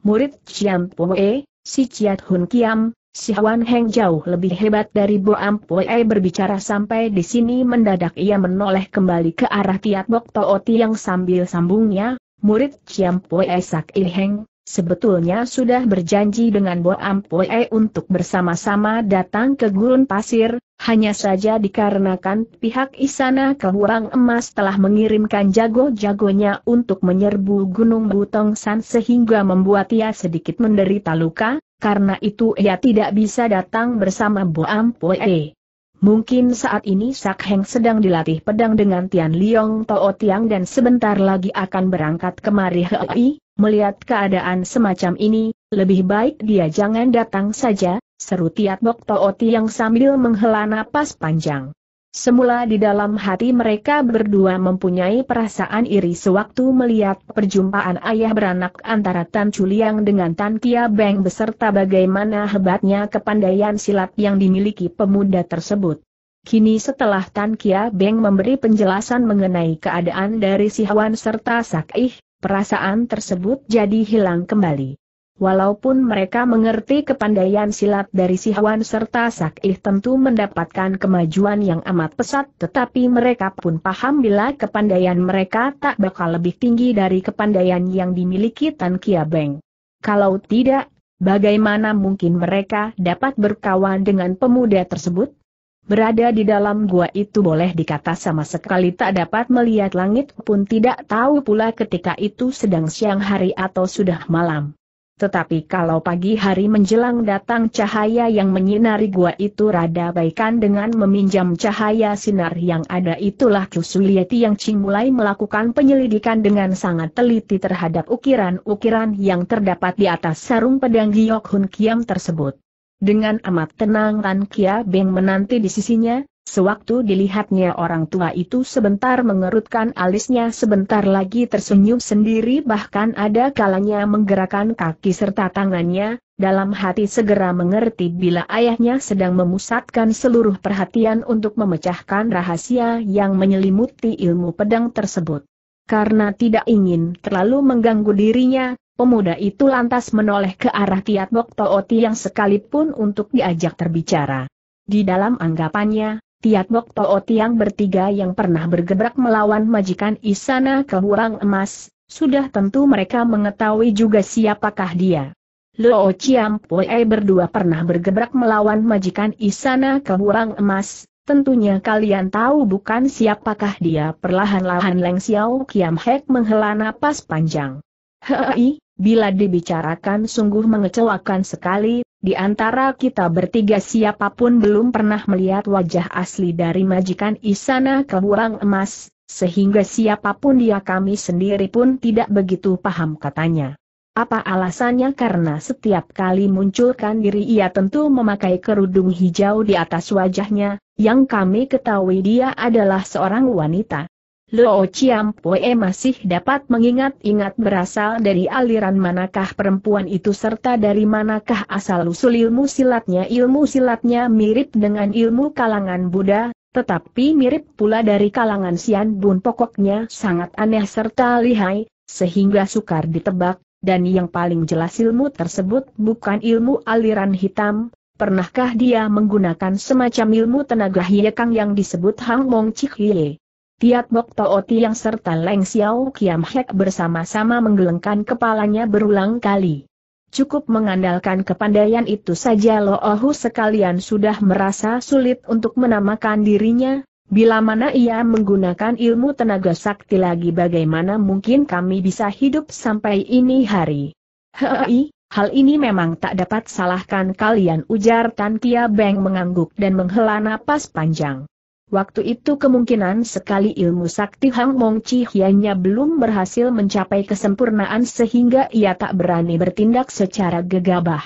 Murid Chiam Poe, si Chiat Hun Kiam, Si Hwan Heng jauh lebih hebat dari Bo Ampoi berbicara sampai di sini mendadak ia menoleh kembali ke arah Tiat Bok Tooti yang sambil sambungnya, murid Chiam Poi Sak Heng, sebetulnya sudah berjanji dengan Bo Ampoi untuk bersama-sama datang ke gurun pasir, hanya saja dikarenakan pihak Isana Kehuang Emas telah mengirimkan jago-jagonya untuk menyerbu Gunung Butong San sehingga membuat ia sedikit menderita luka, karena itu ia tidak bisa datang bersama Bo Poe. Mungkin saat ini Sak Heng sedang dilatih pedang dengan Tian Liong Tao Tiang dan sebentar lagi akan berangkat kemari Hei, melihat keadaan semacam ini, lebih baik dia jangan datang saja, seru Tiat Bok Tao Tiang sambil menghela napas panjang. Semula di dalam hati mereka berdua mempunyai perasaan iri sewaktu melihat perjumpaan ayah beranak antara Tan Chuliang dengan Tan Kia Beng beserta bagaimana hebatnya kepandaian silat yang dimiliki pemuda tersebut. Kini setelah Tan Kia Beng memberi penjelasan mengenai keadaan dari Si Hwan serta Sakih, perasaan tersebut jadi hilang kembali. Walaupun mereka mengerti kepandaian silat dari Si Hwan serta Sakih tentu mendapatkan kemajuan yang amat pesat tetapi mereka pun paham bila kepandaian mereka tak bakal lebih tinggi dari kepandaian yang dimiliki Tan Kia Beng. Kalau tidak, bagaimana mungkin mereka dapat berkawan dengan pemuda tersebut? Berada di dalam gua itu boleh dikata sama sekali tak dapat melihat langit pun tidak tahu pula ketika itu sedang siang hari atau sudah malam. Tetapi kalau pagi hari menjelang datang cahaya yang menyinari gua itu rada baikan dengan meminjam cahaya sinar yang ada itulah Kusulieti yang Ching mulai melakukan penyelidikan dengan sangat teliti terhadap ukiran-ukiran yang terdapat di atas sarung pedang Giok Hun Kiam tersebut. Dengan amat tenang Tan Kia Beng menanti di sisinya, Sewaktu dilihatnya orang tua itu sebentar mengerutkan alisnya sebentar lagi tersenyum sendiri bahkan ada kalanya menggerakkan kaki serta tangannya, dalam hati segera mengerti bila ayahnya sedang memusatkan seluruh perhatian untuk memecahkan rahasia yang menyelimuti ilmu pedang tersebut. Karena tidak ingin terlalu mengganggu dirinya, pemuda itu lantas menoleh ke arah Tiat Bok Tooti yang sekalipun untuk diajak terbicara. Di dalam anggapannya, Tiat Bok Toot yang bertiga yang pernah bergebrak melawan majikan Isana Kehurang Emas, sudah tentu mereka mengetahui juga siapakah dia. Lo Chiam Pue berdua pernah bergebrak melawan majikan Isana Kehurang Emas, tentunya kalian tahu bukan siapakah dia perlahan-lahan Leng Xiao Kiam Hek menghela napas panjang. Hei, bila dibicarakan sungguh mengecewakan sekali, di antara kita bertiga siapa pun belum pernah melihat wajah asli dari majikan Isana Keburang Emas, sehingga siapa pun dia kami sendiri pun tidak begitu paham katanya. Apa alasannya karena setiap kali munculkan diri ia tentu memakai kerudung hijau di atas wajahnya, yang kami ketahui dia adalah seorang wanita. Lo Chiam Poe masih dapat mengingat-ingat berasal dari aliran manakah perempuan itu serta dari manakah asal-usul ilmu silatnya. Ilmu silatnya mirip dengan ilmu kalangan Buddha, tetapi mirip pula dari kalangan Sian Bun pokoknya sangat aneh serta lihai, sehingga sukar ditebak, dan yang paling jelas ilmu tersebut bukan ilmu aliran hitam, pernahkah dia menggunakan semacam ilmu tenaga hiekang yang disebut Hang Mong Chik Hie? Tiat Bok Tooti yang serta Leng Xiao Kiam Hek bersama-sama menggelengkan kepalanya berulang kali. Cukup mengandalkan kepandaian itu saja Lo Ohu sekalian sudah merasa sulit untuk menamakan dirinya, bila mana ia menggunakan ilmu tenaga sakti lagi bagaimana mungkin kami bisa hidup sampai ini hari. Hei, hal ini memang tak dapat salahkan kalian ujar Tan Kia Beng mengangguk dan menghela napas panjang. Waktu itu kemungkinan sekali ilmu sakti Hang Mong Chi Hianya belum berhasil mencapai kesempurnaan sehingga ia tak berani bertindak secara gegabah.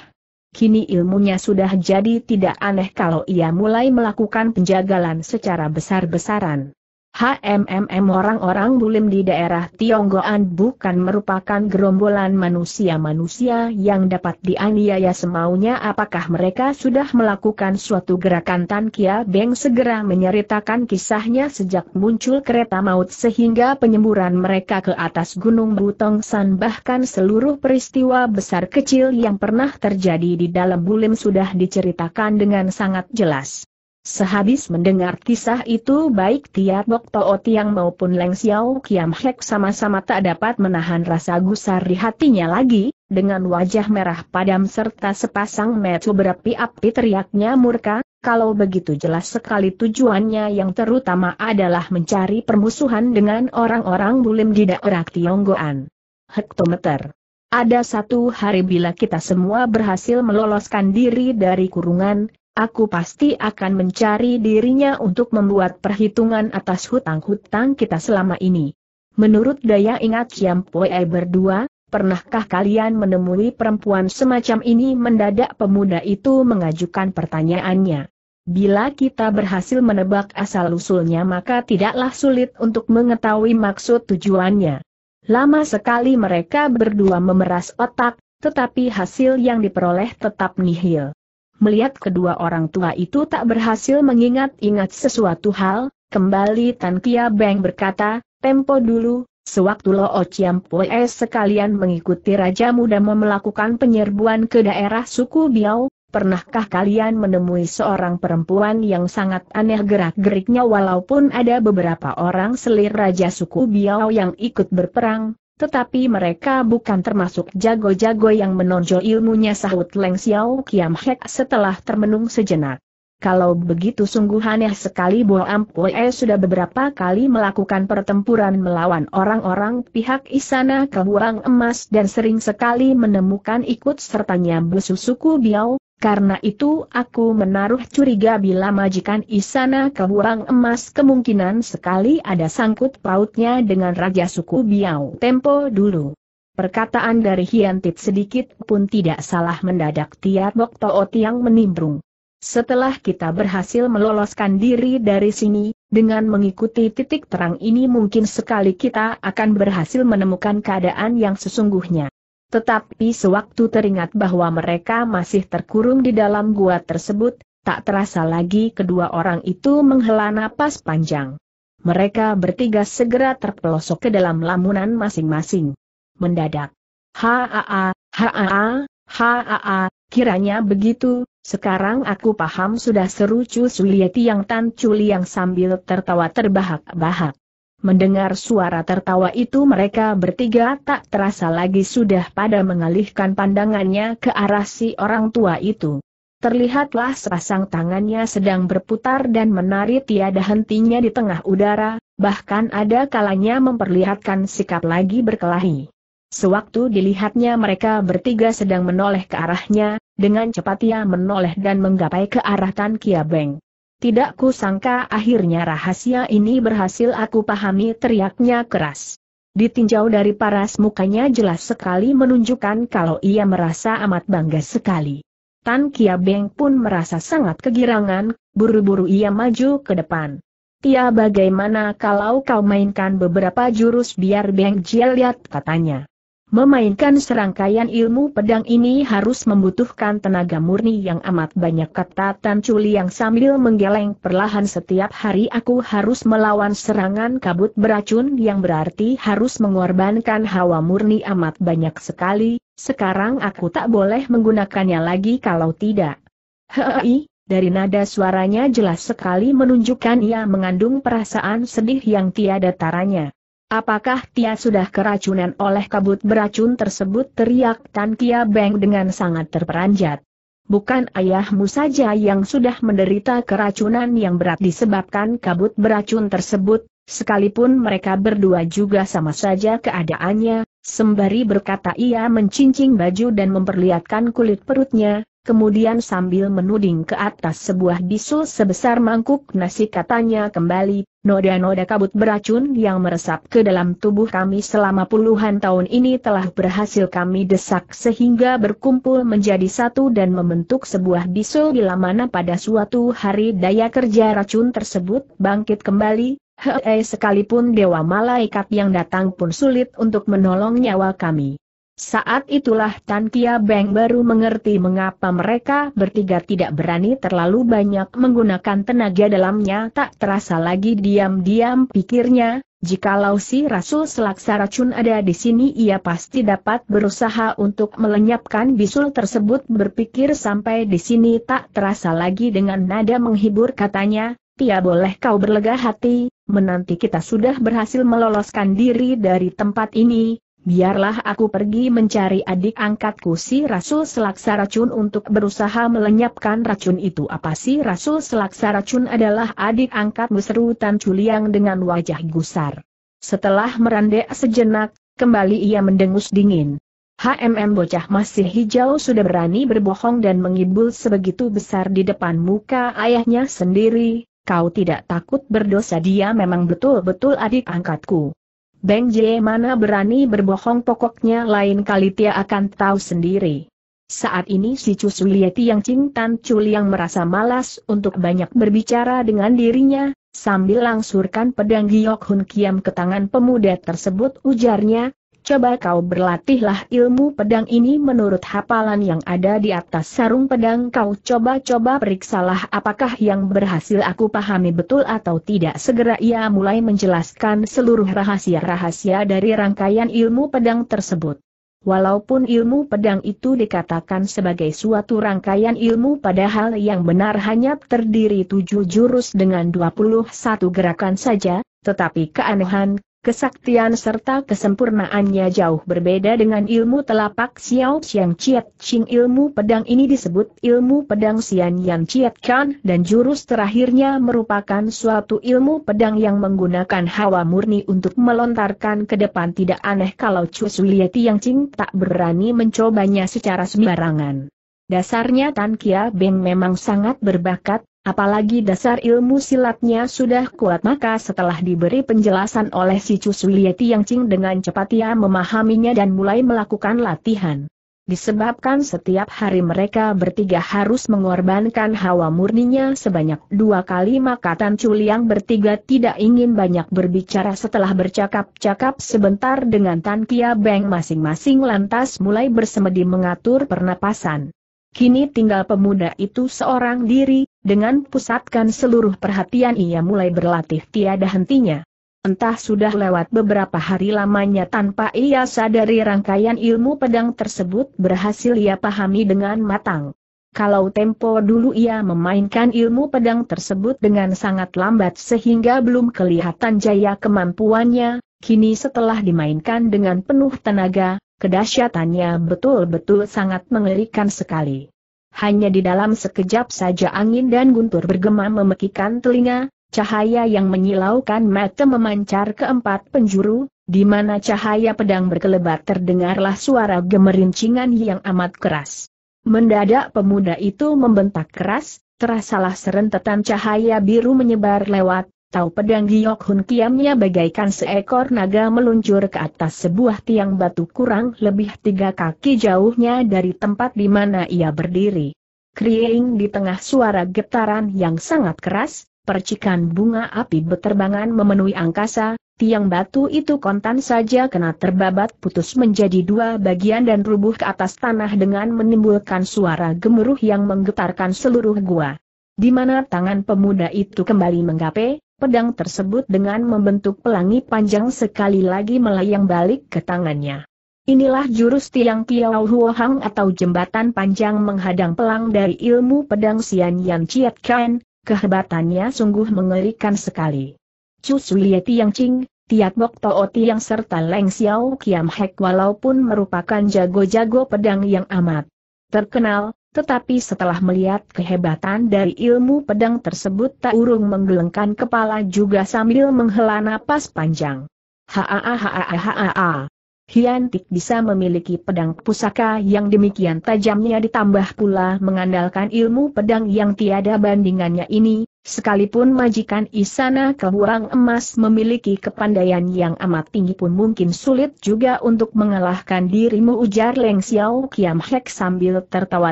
Kini ilmunya sudah jadi tidak aneh kalau ia mulai melakukan penjagalan secara besar-besaran. HMMM orang-orang bulim di daerah Tionggoan bukan merupakan gerombolan manusia-manusia yang dapat dianiaya semaunya apakah mereka sudah melakukan suatu gerakan Tan Kia Beng segera menyeritakan kisahnya sejak muncul kereta maut sehingga penyemburan mereka ke atas Gunung Butong San bahkan seluruh peristiwa besar kecil yang pernah terjadi di dalam bulim sudah diceritakan dengan sangat jelas. Sehabis mendengar kisah itu baik Tia Bok Too Tiang maupun Leng Xiao Kiam Hek sama-sama tak dapat menahan rasa gusar di hatinya lagi, dengan wajah merah padam serta sepasang mata berapi-api teriaknya murka, kalau begitu jelas sekali tujuannya yang terutama adalah mencari permusuhan dengan orang-orang bulim di daerah Tionggoan. Hektometer ada satu hari bila kita semua berhasil meloloskan diri dari kurungan, Aku pasti akan mencari dirinya untuk membuat perhitungan atas hutang-hutang kita selama ini. Menurut daya ingat Siam Poe berdua, pernahkah kalian menemui perempuan semacam ini mendadak pemuda itu mengajukan pertanyaannya? Bila kita berhasil menebak asal-usulnya maka tidaklah sulit untuk mengetahui maksud tujuannya. Lama sekali mereka berdua memeras otak, tetapi hasil yang diperoleh tetap nihil. Melihat kedua orang tua itu tak berhasil mengingat-ingat sesuatu hal, kembali Tan Kia Beng berkata, tempo dulu, sewaktu Lo Chiam Poe sekalian mengikuti Raja Muda melakukan penyerbuan ke daerah suku Biao, pernahkah kalian menemui seorang perempuan yang sangat aneh gerak-geriknya walaupun ada beberapa orang selir Raja suku Biao yang ikut berperang, tetapi mereka bukan termasuk jago-jago yang menonjol ilmunya sahut Leng Xiao Kiam Hek setelah termenung sejenak. kalau begitu sungguh aneh sekali Bo Ampue sudah beberapa kali melakukan pertempuran melawan orang-orang pihak istana kebuang emas dan sering sekali menemukan ikut sertanya busu suku Biao, karena itu aku menaruh curiga bila majikan istana kebuang emas kemungkinan sekali ada sangkut pautnya dengan Raja suku Biao tempo dulu. Perkataan dari Hiantit sedikit pun tidak salah mendadak tiap waktu yang menimbrung. Setelah kita berhasil meloloskan diri dari sini, dengan mengikuti titik terang ini mungkin sekali kita akan berhasil menemukan keadaan yang sesungguhnya. Tetapi sewaktu teringat bahwa mereka masih terkurung di dalam gua tersebut, tak terasa lagi kedua orang itu menghela napas panjang. Mereka bertiga segera terpelosok ke dalam lamunan masing-masing. Mendadak. Ha-a-a, ha-a-a, ha-a-a, kiranya begitu, sekarang aku paham sudah seru Cu Sulieti yang Tan Culi yang sambil tertawa terbahak-bahak. Mendengar suara tertawa itu mereka bertiga tak terasa lagi sudah pada mengalihkan pandangannya ke arah si orang tua itu. Terlihatlah sepasang tangannya sedang berputar dan menari tiada hentinya di tengah udara, bahkan ada kalanya memperlihatkan sikap lagi berkelahi. Sewaktu dilihatnya mereka bertiga sedang menoleh ke arahnya, dengan cepat ia menoleh dan menggapai ke arah Tan Kia Beng. Tidak kusangka akhirnya rahasia ini berhasil aku pahami teriaknya keras. Ditinjau dari paras mukanya jelas sekali menunjukkan kalau ia merasa amat bangga sekali. Tan Kia Beng pun merasa sangat kegirangan, buru-buru ia maju ke depan. Tia bagaimana kalau kau mainkan beberapa jurus biar Beng Jia lihat katanya. Memainkan serangkaian ilmu pedang ini harus membutuhkan tenaga murni yang amat banyak kata Tan Culi yang sambil menggeleng perlahan setiap hari aku harus melawan serangan kabut beracun yang berarti harus mengorbankan hawa murni amat banyak sekali, sekarang aku tak boleh menggunakannya lagi kalau tidak. Hei, dari nada suaranya jelas sekali menunjukkan ia mengandung perasaan sedih yang tiada taranya. Apakah Tia sudah keracunan oleh kabut beracun tersebut teriak Tan Kia Beng dengan sangat terperanjat. Bukan ayahmu saja yang sudah menderita keracunan yang berat disebabkan kabut beracun tersebut, sekalipun mereka berdua juga sama saja keadaannya, sembari berkata ia mencincing baju dan memperlihatkan kulit perutnya, kemudian sambil menuding ke atas sebuah bisul sebesar mangkuk nasi katanya kembali, Noda-noda kabut beracun yang meresap ke dalam tubuh kami selama puluhan tahun ini telah berhasil kami desak sehingga berkumpul menjadi satu dan membentuk sebuah bisul bila mana pada suatu hari daya kerja racun tersebut bangkit kembali, hei sekalipun dewa malaikat yang datang pun sulit untuk menolong nyawa kami. Saat itulah Tan Kia Beng baru mengerti mengapa mereka bertiga tidak berani terlalu banyak menggunakan tenaga dalamnya. Tak terasa lagi diam-diam pikirnya, jikalau si Rasul Selaksa Racun ada di sini ia pasti dapat berusaha untuk melenyapkan bisul tersebut. Berpikir sampai di sini tak terasa lagi dengan nada menghibur katanya, Tia boleh kau berlega hati, menanti kita sudah berhasil meloloskan diri dari tempat ini, biarlah aku pergi mencari adik angkatku si Rasul Selaksa Racun untuk berusaha melenyapkan racun itu. Apa si Rasul Selaksa Racun adalah adik angkat seru Tan Culiang dengan wajah gusar. Setelah merandek sejenak, kembali ia mendengus dingin. HMM bocah masih hijau sudah berani berbohong dan mengibul sebegitu besar di depan muka ayahnya sendiri, kau tidak takut berdosa dia memang betul-betul adik angkatku. Beng J mana berani berbohong pokoknya lain kali dia akan tahu sendiri. Saat ini si Cu Sulieti yang Tan Cul yang merasa malas untuk banyak berbicara dengan dirinya, sambil langsurkan pedang Giok Hun Kiam ke tangan pemuda tersebut ujarnya, coba kau berlatihlah ilmu pedang ini menurut hafalan yang ada di atas sarung pedang kau coba-coba periksalah apakah yang berhasil aku pahami betul atau tidak segera ia mulai menjelaskan seluruh rahasia-rahasia dari rangkaian ilmu pedang tersebut. Walaupun ilmu pedang itu dikatakan sebagai suatu rangkaian ilmu padahal yang benar hanya terdiri tujuh jurus dengan 21 gerakan saja, tetapi keanehan, Kesaktian serta kesempurnaannya jauh berbeda dengan ilmu telapak Xiao Xiang Chiat Ching ilmu pedang ini disebut ilmu pedang Xian Yan Chiat Kan dan jurus terakhirnya merupakan suatu ilmu pedang yang menggunakan hawa murni untuk melontarkan ke depan tidak aneh kalau Chu Sulieti Yang Ching tak berani mencobanya secara sembarangan. Dasarnya Tan Kia Beng memang sangat berbakat, Apalagi dasar ilmu silatnya sudah kuat maka setelah diberi penjelasan oleh si Chu Sulieti yang Cing dengan cepat ia memahaminya dan mulai melakukan latihan. Disebabkan setiap hari mereka bertiga harus mengorbankan hawa murninya sebanyak dua kali maka Tan Chu Liang bertiga tidak ingin banyak berbicara setelah bercakap-cakap sebentar dengan Tan Kia Beng masing-masing lantas mulai bersemedi mengatur pernapasan. Kini tinggal pemuda itu seorang diri, dengan pusatkan seluruh perhatian ia mulai berlatih tiada hentinya. Entah sudah lewat beberapa hari lamanya tanpa ia sadari rangkaian ilmu pedang tersebut berhasil ia pahami dengan matang. Kalau tempo dulu ia memainkan ilmu pedang tersebut dengan sangat lambat sehingga belum kelihatan jaya kemampuannya, kini setelah dimainkan dengan penuh tenaga, kedahsyatannya betul-betul sangat mengerikan sekali. Hanya di dalam sekejap saja angin dan guntur bergema memekikan telinga, cahaya yang menyilaukan mata memancar ke empat penjuru, di mana cahaya pedang berkelebat terdengarlah suara gemerincingan yang amat keras. Mendadak pemuda itu membentak keras, terasalah serentetan cahaya biru menyebar lewat Tahu pedang Giok Hun kiamnya bagaikan seekor naga meluncur ke atas sebuah tiang batu kurang lebih tiga kaki jauhnya dari tempat di mana ia berdiri. Kriing di tengah suara getaran yang sangat keras, percikan bunga api beterbangan memenuhi angkasa, tiang batu itu kontan saja kena terbabat putus menjadi dua bagian dan rubuh ke atas tanah dengan menimbulkan suara gemuruh yang menggetarkan seluruh gua. Di mana tangan pemuda itu kembali menggapai, pedang tersebut dengan membentuk pelangi panjang sekali lagi melayang balik ke tangannya. Inilah jurus tiang Kiao Huohang atau jembatan panjang menghadang pelang dari ilmu pedang Sian Yan Chiat Kan, kehebatannya sungguh mengerikan sekali. Chu Sulie Tiang Ching, Tiat Bok Too Tiang serta Leng Xiao Kiam Hek walaupun merupakan jago-jago pedang yang amat terkenal, tetapi setelah melihat kehebatan dari ilmu pedang tersebut tak urung menggelengkan kepala juga sambil menghela napas panjang. Haa Hiantik bisa memiliki pedang pusaka yang demikian tajamnya ditambah pula mengandalkan ilmu pedang yang tiada bandingannya ini, sekalipun majikan Isana Kehuang Emas memiliki kepandaian yang amat tinggi pun mungkin sulit juga untuk mengalahkan dirimu ujar Leng Xiao Kiam Hek sambil tertawa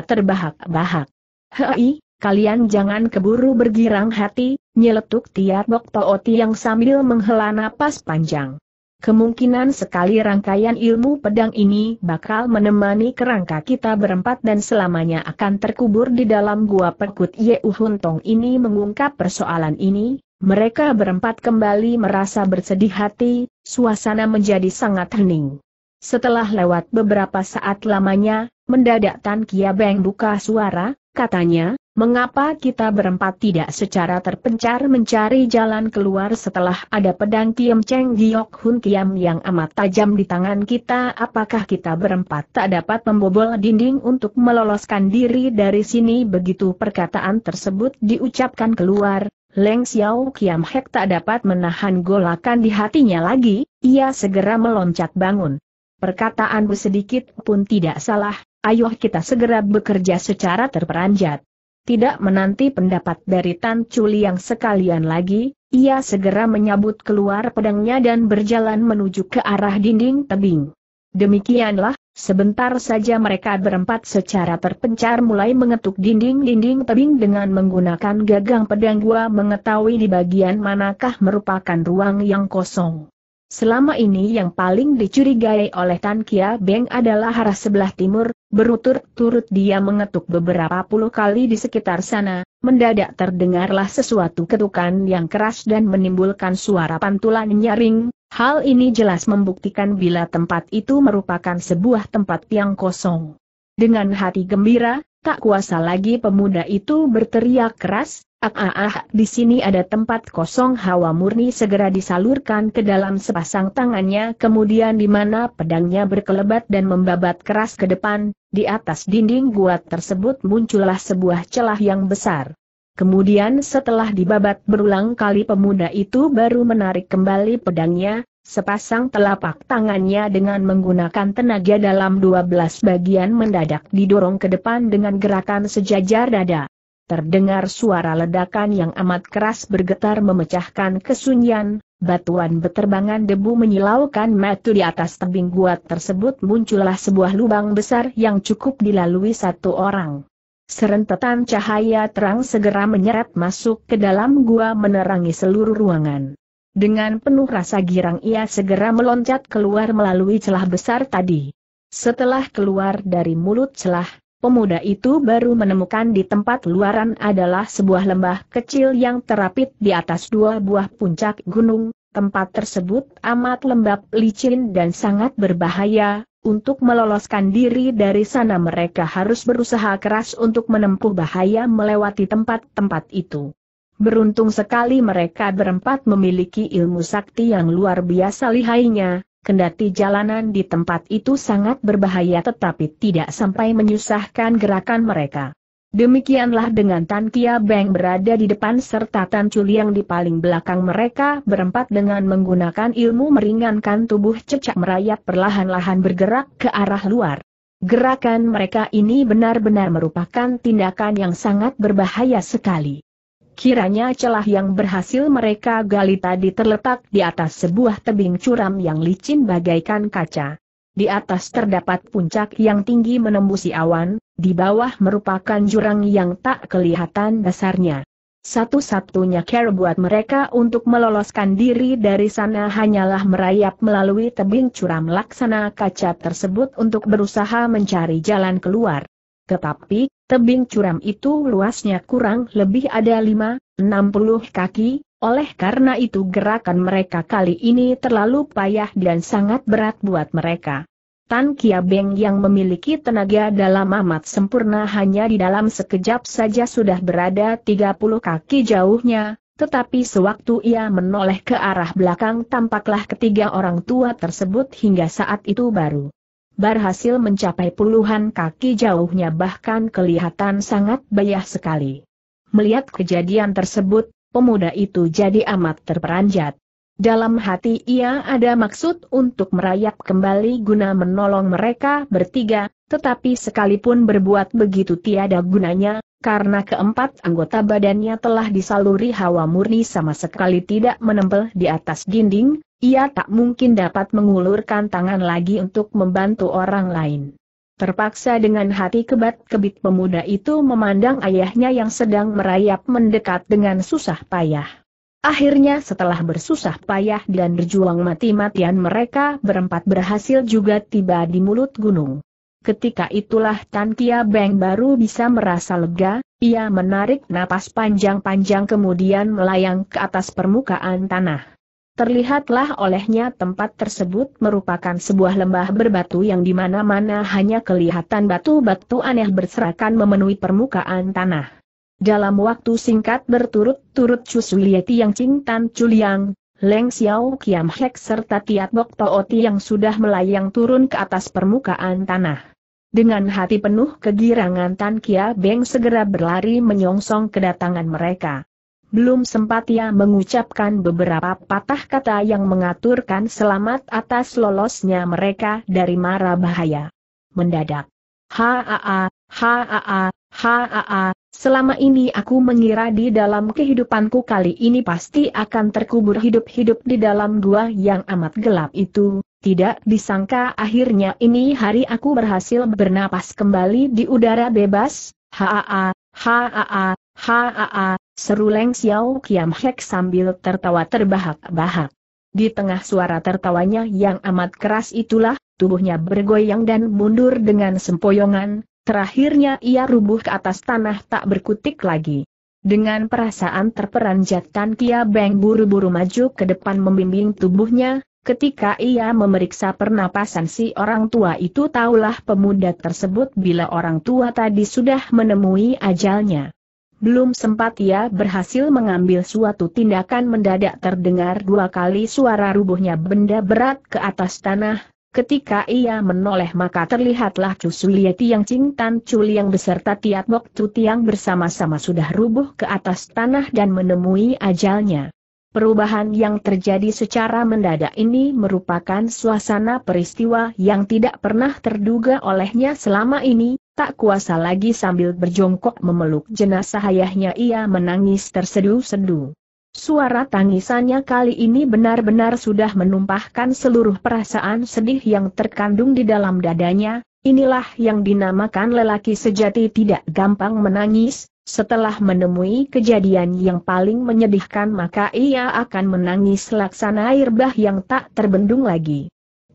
terbahak-bahak. Hei, kalian jangan keburu bergirang hati, nyeletuk tiap Bok Tooti yang sambil menghela napas panjang. Kemungkinan sekali rangkaian ilmu pedang ini bakal menemani kerangka kita berempat dan selamanya akan terkubur di dalam gua perkut Ye Tong ini mengungkap persoalan ini, mereka berempat kembali merasa bersedih hati, suasana menjadi sangat hening. Setelah lewat beberapa saat lamanya, mendadak Tan Kia Beng buka suara, katanya, Mengapa kita berempat tidak secara terpencar mencari jalan keluar setelah ada pedang Kiem Cheng Giok Hun Kiam yang amat tajam di tangan kita? Apakah kita berempat tak dapat membobol dinding untuk meloloskan diri dari sini? Begitu perkataan tersebut diucapkan keluar, Leng Xiao Kiam Hek tak dapat menahan golakan di hatinya lagi, ia segera meloncat bangun. Perkataan sedikit pun tidak salah, ayo kita segera bekerja secara terperanjat. Tidak menanti pendapat dari Tan Culi yang sekalian lagi, ia segera menyabut keluar pedangnya dan berjalan menuju ke arah dinding tebing. Demikianlah, sebentar saja mereka berempat secara terpencar mulai mengetuk dinding-dinding tebing dengan menggunakan gagang pedang gua mengetahui di bagian manakah merupakan ruang yang kosong. Selama ini yang paling dicurigai oleh Tan Kia Beng adalah arah sebelah timur, berturut-turut dia mengetuk beberapa puluh kali di sekitar sana, mendadak terdengarlah sesuatu ketukan yang keras dan menimbulkan suara pantulan nyaring, hal ini jelas membuktikan bila tempat itu merupakan sebuah tempat yang kosong. Dengan hati gembira, tak kuasa lagi pemuda itu berteriak keras, Ah ah ah, di sini ada tempat kosong hawa murni segera disalurkan ke dalam sepasang tangannya kemudian di mana pedangnya berkelebat dan membabat keras ke depan, di atas dinding gua tersebut muncullah sebuah celah yang besar. Kemudian setelah dibabat berulang kali pemuda itu baru menarik kembali pedangnya, sepasang telapak tangannya dengan menggunakan tenaga dalam 12 bagian mendadak didorong ke depan dengan gerakan sejajar dada. Terdengar suara ledakan yang amat keras bergetar memecahkan kesunyian, batuan beterbangan debu menyilaukan matu di atas tebing gua tersebut muncullah sebuah lubang besar yang cukup dilalui satu orang. Serentetan cahaya terang segera menyeret masuk ke dalam gua menerangi seluruh ruangan. Dengan penuh rasa girang ia segera meloncat keluar melalui celah besar tadi. Setelah keluar dari mulut celah, pemuda itu baru menemukan di tempat luaran adalah sebuah lembah kecil yang terapit di atas dua buah puncak gunung, tempat tersebut amat lembab licin dan sangat berbahaya, untuk meloloskan diri dari sana mereka harus berusaha keras untuk menempuh bahaya melewati tempat-tempat itu. Beruntung sekali mereka berempat memiliki ilmu sakti yang luar biasa lihainya, kendati jalanan di tempat itu sangat berbahaya tetapi tidak sampai menyusahkan gerakan mereka. Demikianlah dengan Tan Kia Beng berada di depan serta Tan Chuliang di paling belakang mereka berempat dengan menggunakan ilmu meringankan tubuh cecak merayap perlahan-lahan bergerak ke arah luar. Gerakan mereka ini benar-benar merupakan tindakan yang sangat berbahaya sekali. Kiranya celah yang berhasil mereka gali tadi terletak di atas sebuah tebing curam yang licin bagaikan kaca. Di atas terdapat puncak yang tinggi menembusi awan, di bawah merupakan jurang yang tak kelihatan dasarnya. Satu-satunya cara buat mereka untuk meloloskan diri dari sana hanyalah merayap melalui tebing curam laksana kaca tersebut untuk berusaha mencari jalan keluar. Tetapi, tebing curam itu luasnya kurang lebih ada 5-60 kaki, oleh karena itu gerakan mereka kali ini terlalu payah dan sangat berat buat mereka. Tan Kia Beng yang memiliki tenaga dalam amat sempurna hanya di dalam sekejap saja sudah berada 30 kaki jauhnya, tetapi sewaktu ia menoleh ke arah belakang tampaklah ketiga orang tua tersebut hingga saat itu baru berhasil mencapai puluhan kaki jauhnya bahkan kelihatan sangat bayah sekali. Melihat kejadian tersebut, pemuda itu jadi amat terperanjat. Dalam hati ia ada maksud untuk merayap kembali guna menolong mereka bertiga, tetapi sekalipun berbuat begitu tiada gunanya, karena keempat anggota badannya telah disaluri hawa murni sama sekali tidak menempel di atas dinding, ia tak mungkin dapat mengulurkan tangan lagi untuk membantu orang lain. Terpaksa dengan hati kebat-kebit pemuda itu memandang ayahnya yang sedang merayap mendekat dengan susah payah. Akhirnya setelah bersusah payah dan berjuang mati-matian mereka berempat berhasil juga tiba di mulut gunung. Ketika itulah Tan Kia Beng baru bisa merasa lega, ia menarik napas panjang-panjang kemudian melayang ke atas permukaan tanah. Terlihatlah olehnya tempat tersebut merupakan sebuah lembah berbatu yang di mana-mana hanya kelihatan batu-batu aneh berserakan memenuhi permukaan tanah. Dalam waktu singkat berturut-turut Chu Sulieti yang Cing Tan Chuliang, Leng Xiao Kiam Hek serta Tiat Bok Tooti yang sudah melayang turun ke atas permukaan tanah. Dengan hati penuh kegirangan Tan Kia Beng segera berlari menyongsong kedatangan mereka. Belum sempat ia mengucapkan beberapa patah kata yang mengaturkan selamat atas lolosnya mereka dari mara bahaya. Mendadak. Haa, haa, haa, selama ini aku mengira di dalam kehidupanku kali ini pasti akan terkubur hidup-hidup di dalam gua yang amat gelap itu, tidak disangka akhirnya ini hari aku berhasil bernapas kembali di udara bebas, haa, haa, haa, seru Leng Xiao Kiam Hek sambil tertawa terbahak-bahak. Di tengah suara tertawanya yang amat keras itulah, tubuhnya bergoyang dan mundur dengan sempoyongan, terakhirnya ia rubuh ke atas tanah tak berkutik lagi. Dengan perasaan terperanjat Tan Kia Beng buru-buru maju ke depan membimbing tubuhnya, ketika ia memeriksa pernapasan si orang tua itu taulah pemuda tersebut bila orang tua tadi sudah menemui ajalnya. Belum sempat ia berhasil mengambil suatu tindakan mendadak terdengar dua kali suara rubuhnya benda berat ke atas tanah, Ketika ia menoleh maka terlihatlah Chu Sulie Tiang Ching Tan Chu yang beserta Tiat Bok Tiang bersama-sama sudah rubuh ke atas tanah dan menemui ajalnya. Perubahan yang terjadi secara mendadak ini merupakan suasana peristiwa yang tidak pernah terduga olehnya selama ini, tak kuasa lagi sambil berjongkok memeluk jenazah ayahnya ia menangis terseduh-seduh. Suara tangisannya kali ini benar-benar sudah menumpahkan seluruh perasaan sedih yang terkandung di dalam dadanya, inilah yang dinamakan lelaki sejati tidak gampang menangis, setelah menemui kejadian yang paling menyedihkan maka ia akan menangis laksana air bah yang tak terbendung lagi.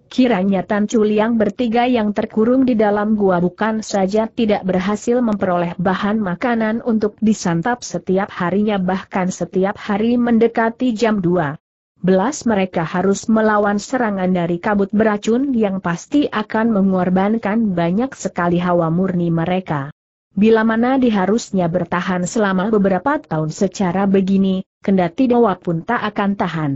Kiranya Tan Culiang bertiga yang terkurung di dalam gua bukan saja tidak berhasil memperoleh bahan makanan untuk disantap setiap harinya bahkan setiap hari mendekati jam 2. Belas mereka harus melawan serangan dari kabut beracun yang pasti akan mengorbankan banyak sekali hawa murni mereka. Bila mana diharusnya bertahan selama beberapa tahun secara begini, kendati dewa pun tak akan tahan.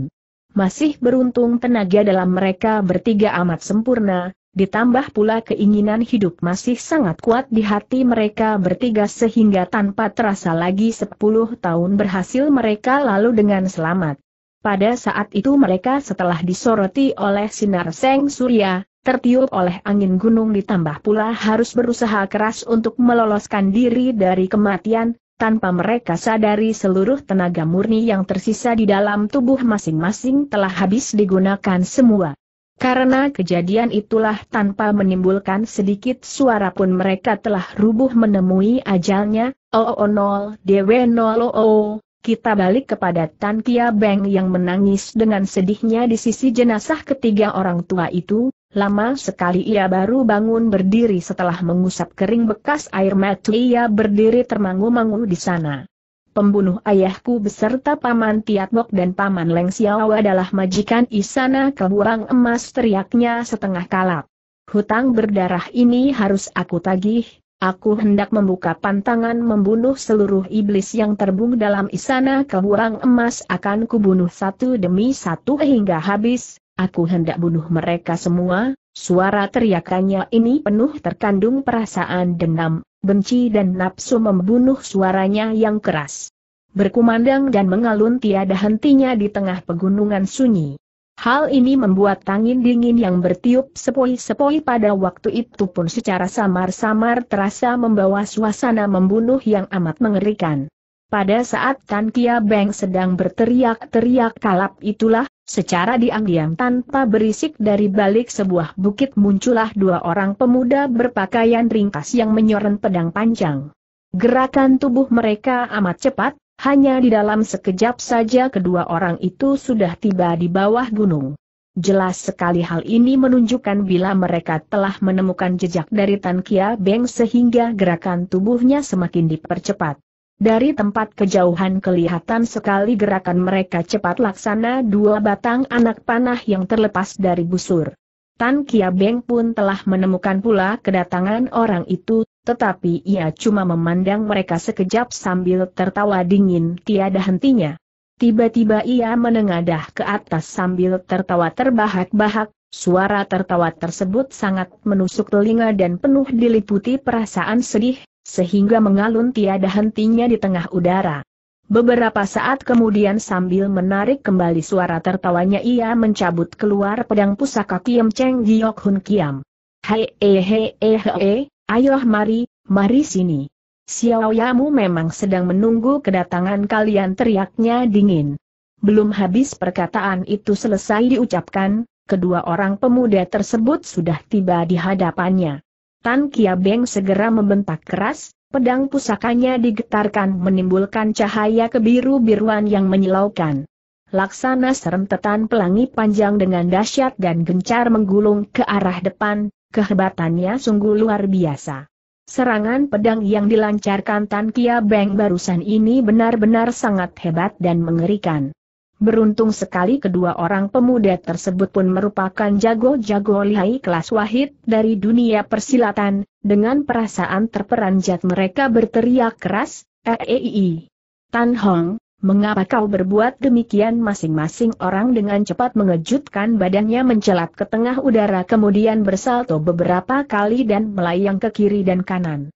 Masih beruntung tenaga dalam mereka bertiga amat sempurna, ditambah pula keinginan hidup masih sangat kuat di hati mereka bertiga sehingga tanpa terasa lagi sepuluh tahun berhasil mereka lalu dengan selamat. Pada saat itu mereka setelah disoroti oleh sinar seng surya, tertiup oleh angin gunung ditambah pula harus berusaha keras untuk meloloskan diri dari kematian, tanpa mereka sadari seluruh tenaga murni yang tersisa di dalam tubuh masing-masing telah habis digunakan semua. Karena kejadian itulah tanpa menimbulkan sedikit suara pun mereka telah rubuh menemui ajalnya, oh oh nol, dewe nol oh, oh. Kita balik kepada Tan Kia Beng yang menangis dengan sedihnya di sisi jenazah ketiga orang tua itu, Lama sekali ia baru bangun berdiri setelah mengusap kering bekas air mata ia berdiri termangu-mangu di sana. Pembunuh ayahku beserta paman Tiatbok dan paman Leng Xiao adalah majikan Isana keburang emas teriaknya setengah kalap. Hutang berdarah ini harus aku tagih, aku hendak membuka pantangan membunuh seluruh iblis yang terbung dalam Isana keburang emas akan kubunuh satu demi satu hingga habis, aku hendak bunuh mereka semua, suara teriakannya ini penuh terkandung perasaan dendam, benci dan nafsu membunuh suaranya yang keras. Berkumandang dan mengalun tiada hentinya di tengah pegunungan sunyi. Hal ini membuat angin dingin yang bertiup sepoi-sepoi pada waktu itu pun secara samar-samar terasa membawa suasana membunuh yang amat mengerikan. Pada saat Tan Kia Beng sedang berteriak-teriak kalap itulah, Secara diam-diam tanpa berisik dari balik sebuah bukit muncullah dua orang pemuda berpakaian ringkas yang menyoren pedang panjang. Gerakan tubuh mereka amat cepat, hanya di dalam sekejap saja kedua orang itu sudah tiba di bawah gunung. Jelas sekali hal ini menunjukkan bila mereka telah menemukan jejak dari Tan Kia Beng sehingga gerakan tubuhnya semakin dipercepat. Dari tempat kejauhan kelihatan sekali gerakan mereka cepat laksana dua batang anak panah yang terlepas dari busur. Tan Kia Beng pun telah menemukan pula kedatangan orang itu, tetapi ia cuma memandang mereka sekejap sambil tertawa dingin tiada hentinya. Tiba-tiba ia menengadah ke atas sambil tertawa terbahak-bahak, suara tertawa tersebut sangat menusuk telinga dan penuh diliputi perasaan sedih, sehingga mengalun tiada hentinya di tengah udara. Beberapa saat kemudian sambil menarik kembali suara tertawanya ia mencabut keluar pedang pusaka Kiam Cheng Giok Hun Kiam. Hei eh hei eh eh, ayo mari, mari sini. Xiao Yamu memang sedang menunggu kedatangan kalian teriaknya dingin. Belum habis perkataan itu selesai diucapkan, kedua orang pemuda tersebut sudah tiba di hadapannya. Tan Kia Beng segera membentak keras, pedang pusakanya digetarkan menimbulkan cahaya kebiru-biruan yang menyilaukan. Laksana serentetan pelangi panjang dengan dahsyat dan gencar menggulung ke arah depan, kehebatannya sungguh luar biasa. Serangan pedang yang dilancarkan Tan Kia Beng barusan ini benar-benar sangat hebat dan mengerikan. Beruntung sekali kedua orang pemuda tersebut pun merupakan jago-jago lihai kelas wahid dari dunia persilatan, dengan perasaan terperanjat mereka berteriak keras, Eei. Tan Hong, mengapa kau berbuat demikian masing-masing orang dengan cepat mengejutkan badannya mencelat ke tengah udara kemudian bersalto beberapa kali dan melayang ke kiri dan kanan.